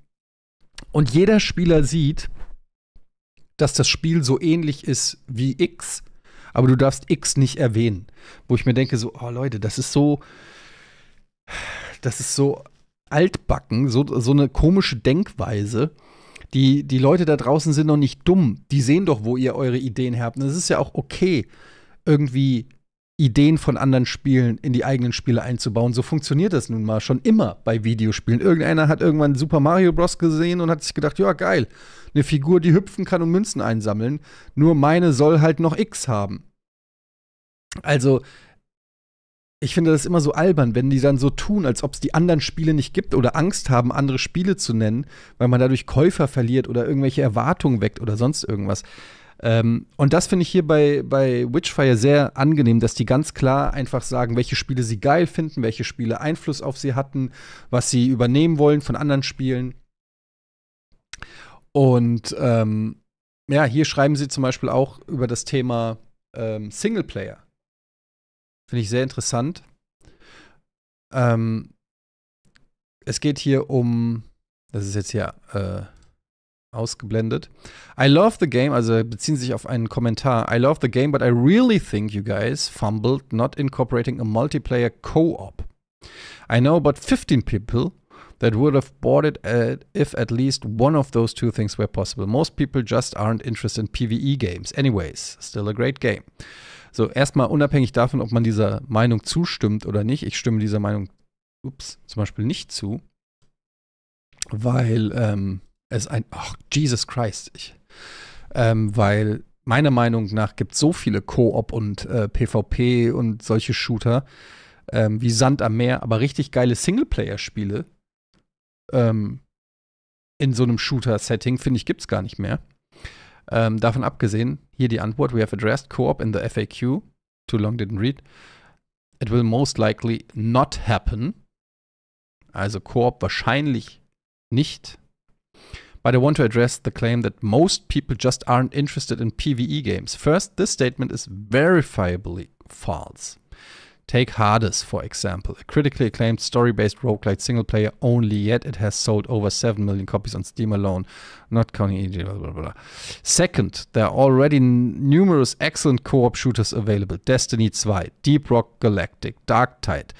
Und jeder Spieler sieht, dass das Spiel so ähnlich ist wie X aber du darfst X nicht erwähnen. Wo ich mir denke, so, oh Leute, das ist so, das ist so altbacken, so, so eine komische Denkweise. Die, die Leute da draußen sind noch nicht dumm. Die sehen doch, wo ihr eure Ideen habt. Und es ist ja auch okay, irgendwie Ideen von anderen Spielen in die eigenen Spiele einzubauen. So funktioniert das nun mal schon immer bei Videospielen. Irgendeiner hat irgendwann Super Mario Bros. gesehen und hat sich gedacht, ja, geil, eine Figur, die hüpfen kann und Münzen einsammeln. Nur meine soll halt noch X haben. Also, ich finde das immer so albern, wenn die dann so tun, als ob es die anderen Spiele nicht gibt oder Angst haben, andere Spiele zu nennen, weil man dadurch Käufer verliert oder irgendwelche Erwartungen weckt oder sonst irgendwas. Ähm, und das finde ich hier bei, bei Witchfire sehr angenehm, dass die ganz klar einfach sagen, welche Spiele sie geil finden, welche Spiele Einfluss auf sie hatten, was sie übernehmen wollen von anderen Spielen. Und ähm, ja, hier schreiben sie zum Beispiel auch über das Thema ähm, Singleplayer. Finde ich sehr interessant. Ähm, es geht hier um, das ist jetzt hier äh, ausgeblendet. I love the game, also beziehen sich auf einen Kommentar. I love the game, but I really think you guys fumbled not incorporating a multiplayer co-op. I know about 15 people that would have bought it at, if at least one of those two things were possible. Most people just aren't interested in PvE games. Anyways, still a great game. So, erstmal unabhängig davon, ob man dieser Meinung zustimmt oder nicht. Ich stimme dieser Meinung, ups, zum Beispiel nicht zu, weil ähm, es ein, ach, Jesus Christ, ich, ähm, weil meiner Meinung nach gibt es so viele Koop und äh, PvP und solche Shooter ähm, wie Sand am Meer, aber richtig geile Singleplayer-Spiele ähm, in so einem Shooter-Setting, finde ich, gibt es gar nicht mehr. Ähm, davon abgesehen, hier die Antwort: We have addressed Co-op in the FAQ. Too long didn't read. It will most likely not happen. Also Co-op wahrscheinlich nicht but I want to address the claim that most people just aren't interested in PvE games. First, this statement is verifiably false. Take Hades, for example, a critically acclaimed story-based roguelite single player only, yet it has sold over 7 million copies on Steam alone, not counting blah, blah, blah. Second, there are already numerous excellent co-op shooters available. Destiny 2, Deep Rock Galactic, Dark Tide,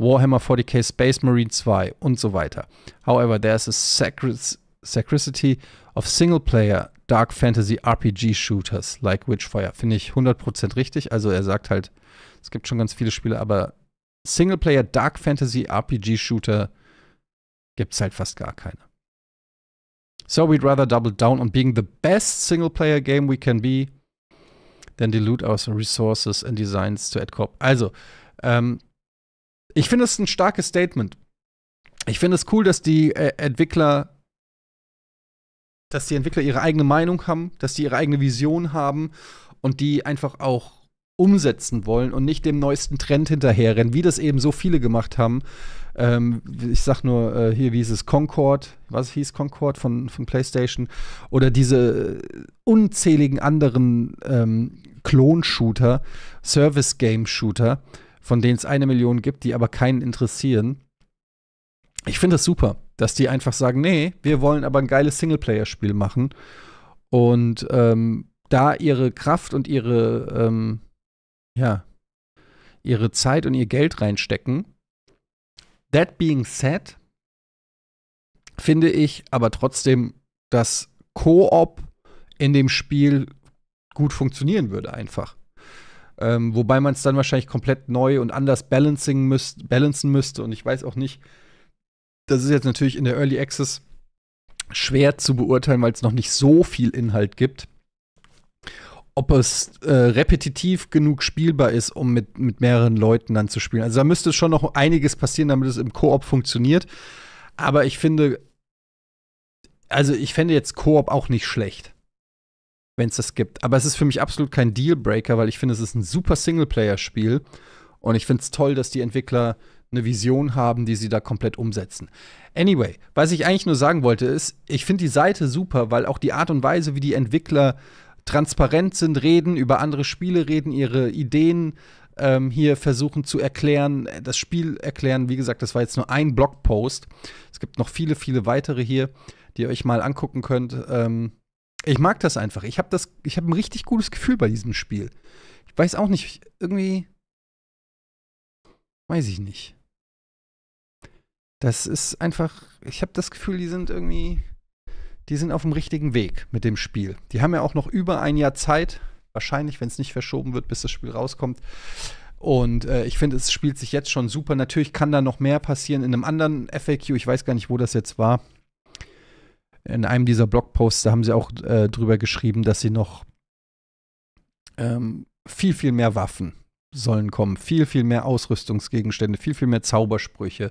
Warhammer 40k Space Marine 2 und so weiter. However, there's a sacristy of single-player Dark Fantasy RPG Shooters like Witchfire. Finde ich 100% richtig. Also er sagt halt, es gibt schon ganz viele Spiele, aber Singleplayer Dark Fantasy RPG Shooter gibt es halt fast gar keine. So we'd rather double down on being the best single-player game we can be than dilute our resources and designs to add co Also, ähm, ich finde es ein starkes Statement. Ich finde es cool, dass die äh, Entwickler dass die Entwickler ihre eigene Meinung haben, dass die ihre eigene Vision haben und die einfach auch umsetzen wollen und nicht dem neuesten Trend hinterherrennen, wie das eben so viele gemacht haben. Ähm, ich sag nur äh, hier, wie hieß es, Concord, was hieß Concord von, von PlayStation, oder diese unzähligen anderen ähm, Klon-Shooter, Service-Game-Shooter, von denen es eine Million gibt, die aber keinen interessieren. Ich finde das super, dass die einfach sagen, nee, wir wollen aber ein geiles Singleplayer-Spiel machen und ähm, da ihre Kraft und ihre ähm, ja, ihre Zeit und ihr Geld reinstecken. That being said, finde ich aber trotzdem, dass Koop in dem Spiel gut funktionieren würde, einfach. Ähm, wobei man es dann wahrscheinlich komplett neu und anders balancing müsst, balancen müsste. Und ich weiß auch nicht, das ist jetzt natürlich in der Early Access schwer zu beurteilen, weil es noch nicht so viel Inhalt gibt ob es äh, repetitiv genug spielbar ist, um mit, mit mehreren Leuten dann zu spielen. Also da müsste schon noch einiges passieren, damit es im Koop funktioniert. Aber ich finde, also ich fände jetzt Koop auch nicht schlecht, wenn es das gibt. Aber es ist für mich absolut kein Dealbreaker, weil ich finde, es ist ein super Singleplayer-Spiel. Und ich finde es toll, dass die Entwickler eine Vision haben, die sie da komplett umsetzen. Anyway, was ich eigentlich nur sagen wollte, ist, ich finde die Seite super, weil auch die Art und Weise, wie die Entwickler transparent sind, reden, über andere Spiele reden, ihre Ideen ähm, hier versuchen zu erklären, das Spiel erklären. Wie gesagt, das war jetzt nur ein Blogpost. Es gibt noch viele, viele weitere hier, die ihr euch mal angucken könnt. Ähm, ich mag das einfach. Ich habe habe ein richtig gutes Gefühl bei diesem Spiel. Ich weiß auch nicht, irgendwie weiß ich nicht. Das ist einfach, ich habe das Gefühl, die sind irgendwie die sind auf dem richtigen Weg mit dem Spiel. Die haben ja auch noch über ein Jahr Zeit, wahrscheinlich, wenn es nicht verschoben wird, bis das Spiel rauskommt. Und äh, ich finde, es spielt sich jetzt schon super. Natürlich kann da noch mehr passieren. In einem anderen FAQ, ich weiß gar nicht, wo das jetzt war, in einem dieser Blogposts, haben sie auch äh, drüber geschrieben, dass sie noch ähm, viel, viel mehr Waffen sollen kommen. Viel, viel mehr Ausrüstungsgegenstände, viel, viel mehr Zaubersprüche,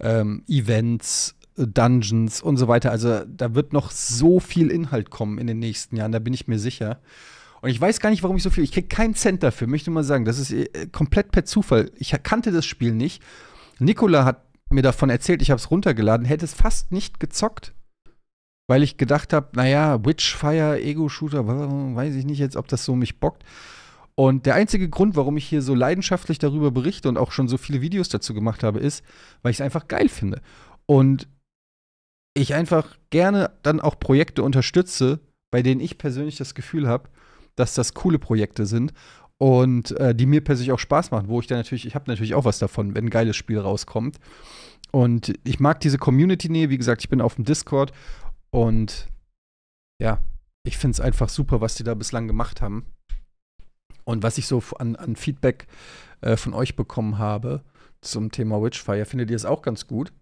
ähm, Events, Dungeons und so weiter. Also da wird noch so viel Inhalt kommen in den nächsten Jahren, da bin ich mir sicher. Und ich weiß gar nicht, warum ich so viel. Ich kriege keinen Cent dafür, möchte mal sagen. Das ist äh, komplett per Zufall. Ich kannte das Spiel nicht. Nikola hat mir davon erzählt, ich habe es runtergeladen, hätte es fast nicht gezockt. Weil ich gedacht habe, naja, Witchfire, Ego-Shooter, weiß ich nicht jetzt, ob das so mich bockt. Und der einzige Grund, warum ich hier so leidenschaftlich darüber berichte und auch schon so viele Videos dazu gemacht habe, ist, weil ich es einfach geil finde. Und ich einfach gerne dann auch Projekte unterstütze, bei denen ich persönlich das Gefühl habe, dass das coole Projekte sind und äh, die mir persönlich auch Spaß machen, wo ich dann natürlich, ich habe natürlich auch was davon, wenn ein geiles Spiel rauskommt. Und ich mag diese Community-Nähe, wie gesagt, ich bin auf dem Discord und ja, ich finde es einfach super, was die da bislang gemacht haben. Und was ich so an, an Feedback äh, von euch bekommen habe zum Thema Witchfire, findet ihr es auch ganz gut.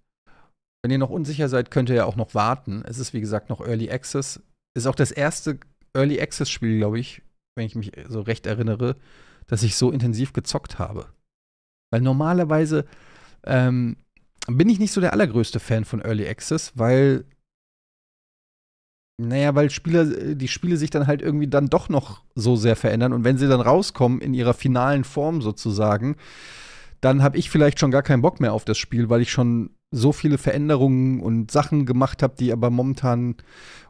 Wenn ihr noch unsicher seid, könnt ihr ja auch noch warten. Es ist, wie gesagt, noch Early Access. Ist auch das erste Early Access-Spiel, glaube ich, wenn ich mich so recht erinnere, dass ich so intensiv gezockt habe. Weil normalerweise ähm, bin ich nicht so der allergrößte Fan von Early Access, weil, naja, weil Spieler, die Spiele sich dann halt irgendwie dann doch noch so sehr verändern und wenn sie dann rauskommen in ihrer finalen Form sozusagen, dann habe ich vielleicht schon gar keinen Bock mehr auf das Spiel, weil ich schon so viele Veränderungen und Sachen gemacht habe, die aber momentan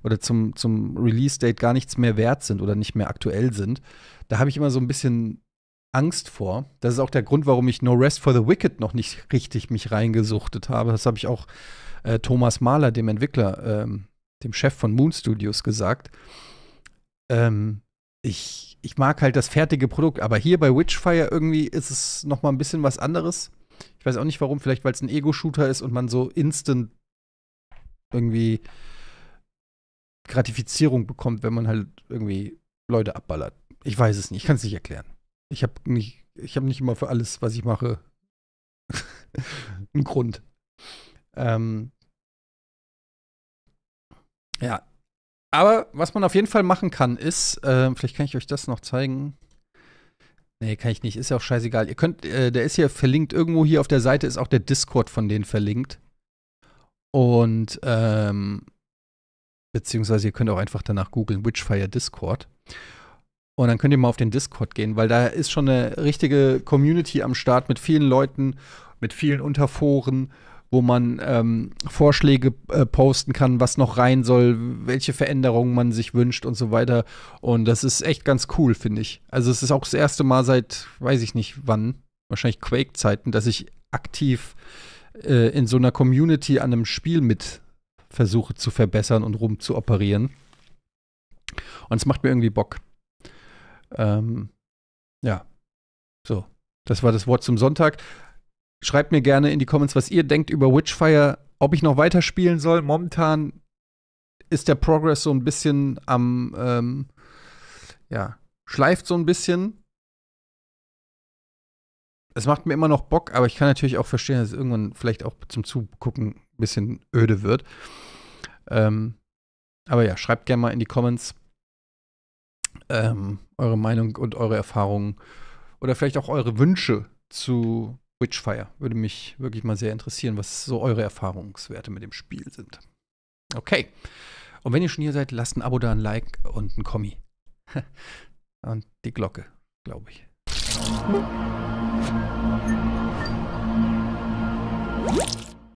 oder zum, zum Release-Date gar nichts mehr wert sind oder nicht mehr aktuell sind. Da habe ich immer so ein bisschen Angst vor. Das ist auch der Grund, warum ich No Rest for the Wicked noch nicht richtig mich reingesuchtet habe. Das habe ich auch äh, Thomas Mahler, dem Entwickler, ähm, dem Chef von Moon Studios, gesagt. Ähm, ich, ich mag halt das fertige Produkt, aber hier bei Witchfire irgendwie ist es noch mal ein bisschen was anderes. Ich weiß auch nicht warum, vielleicht weil es ein Ego-Shooter ist und man so instant irgendwie Gratifizierung bekommt, wenn man halt irgendwie Leute abballert. Ich weiß es nicht, ich kann es nicht erklären. Ich habe nicht, ich nicht immer für alles, was ich mache, einen Grund. Ähm, ja. Aber was man auf jeden Fall machen kann, ist, äh, vielleicht kann ich euch das noch zeigen. Nee, kann ich nicht. Ist ja auch scheißegal. Ihr könnt, äh, der ist hier verlinkt. Irgendwo hier auf der Seite ist auch der Discord von denen verlinkt. Und, ähm, beziehungsweise ihr könnt auch einfach danach googeln, Witchfire Discord. Und dann könnt ihr mal auf den Discord gehen, weil da ist schon eine richtige Community am Start mit vielen Leuten, mit vielen Unterforen, wo man ähm, Vorschläge äh, posten kann, was noch rein soll, welche Veränderungen man sich wünscht und so weiter. Und das ist echt ganz cool, finde ich. Also es ist auch das erste Mal seit, weiß ich nicht wann, wahrscheinlich Quake-Zeiten, dass ich aktiv äh, in so einer Community an einem Spiel mit versuche zu verbessern und rum zu operieren. Und es macht mir irgendwie Bock. Ähm, ja. So. Das war das Wort zum Sonntag. Schreibt mir gerne in die Comments, was ihr denkt über Witchfire, ob ich noch weiterspielen soll. Momentan ist der Progress so ein bisschen am, ähm, ja, schleift so ein bisschen. Es macht mir immer noch Bock, aber ich kann natürlich auch verstehen, dass es irgendwann vielleicht auch zum Zugucken ein bisschen öde wird. Ähm, aber ja, schreibt gerne mal in die Comments ähm, eure Meinung und eure Erfahrungen oder vielleicht auch eure Wünsche zu Witchfire. Würde mich wirklich mal sehr interessieren, was so eure Erfahrungswerte mit dem Spiel sind. Okay. Und wenn ihr schon hier seid, lasst ein Abo da, ein Like und ein Kommi. und die Glocke, glaube ich.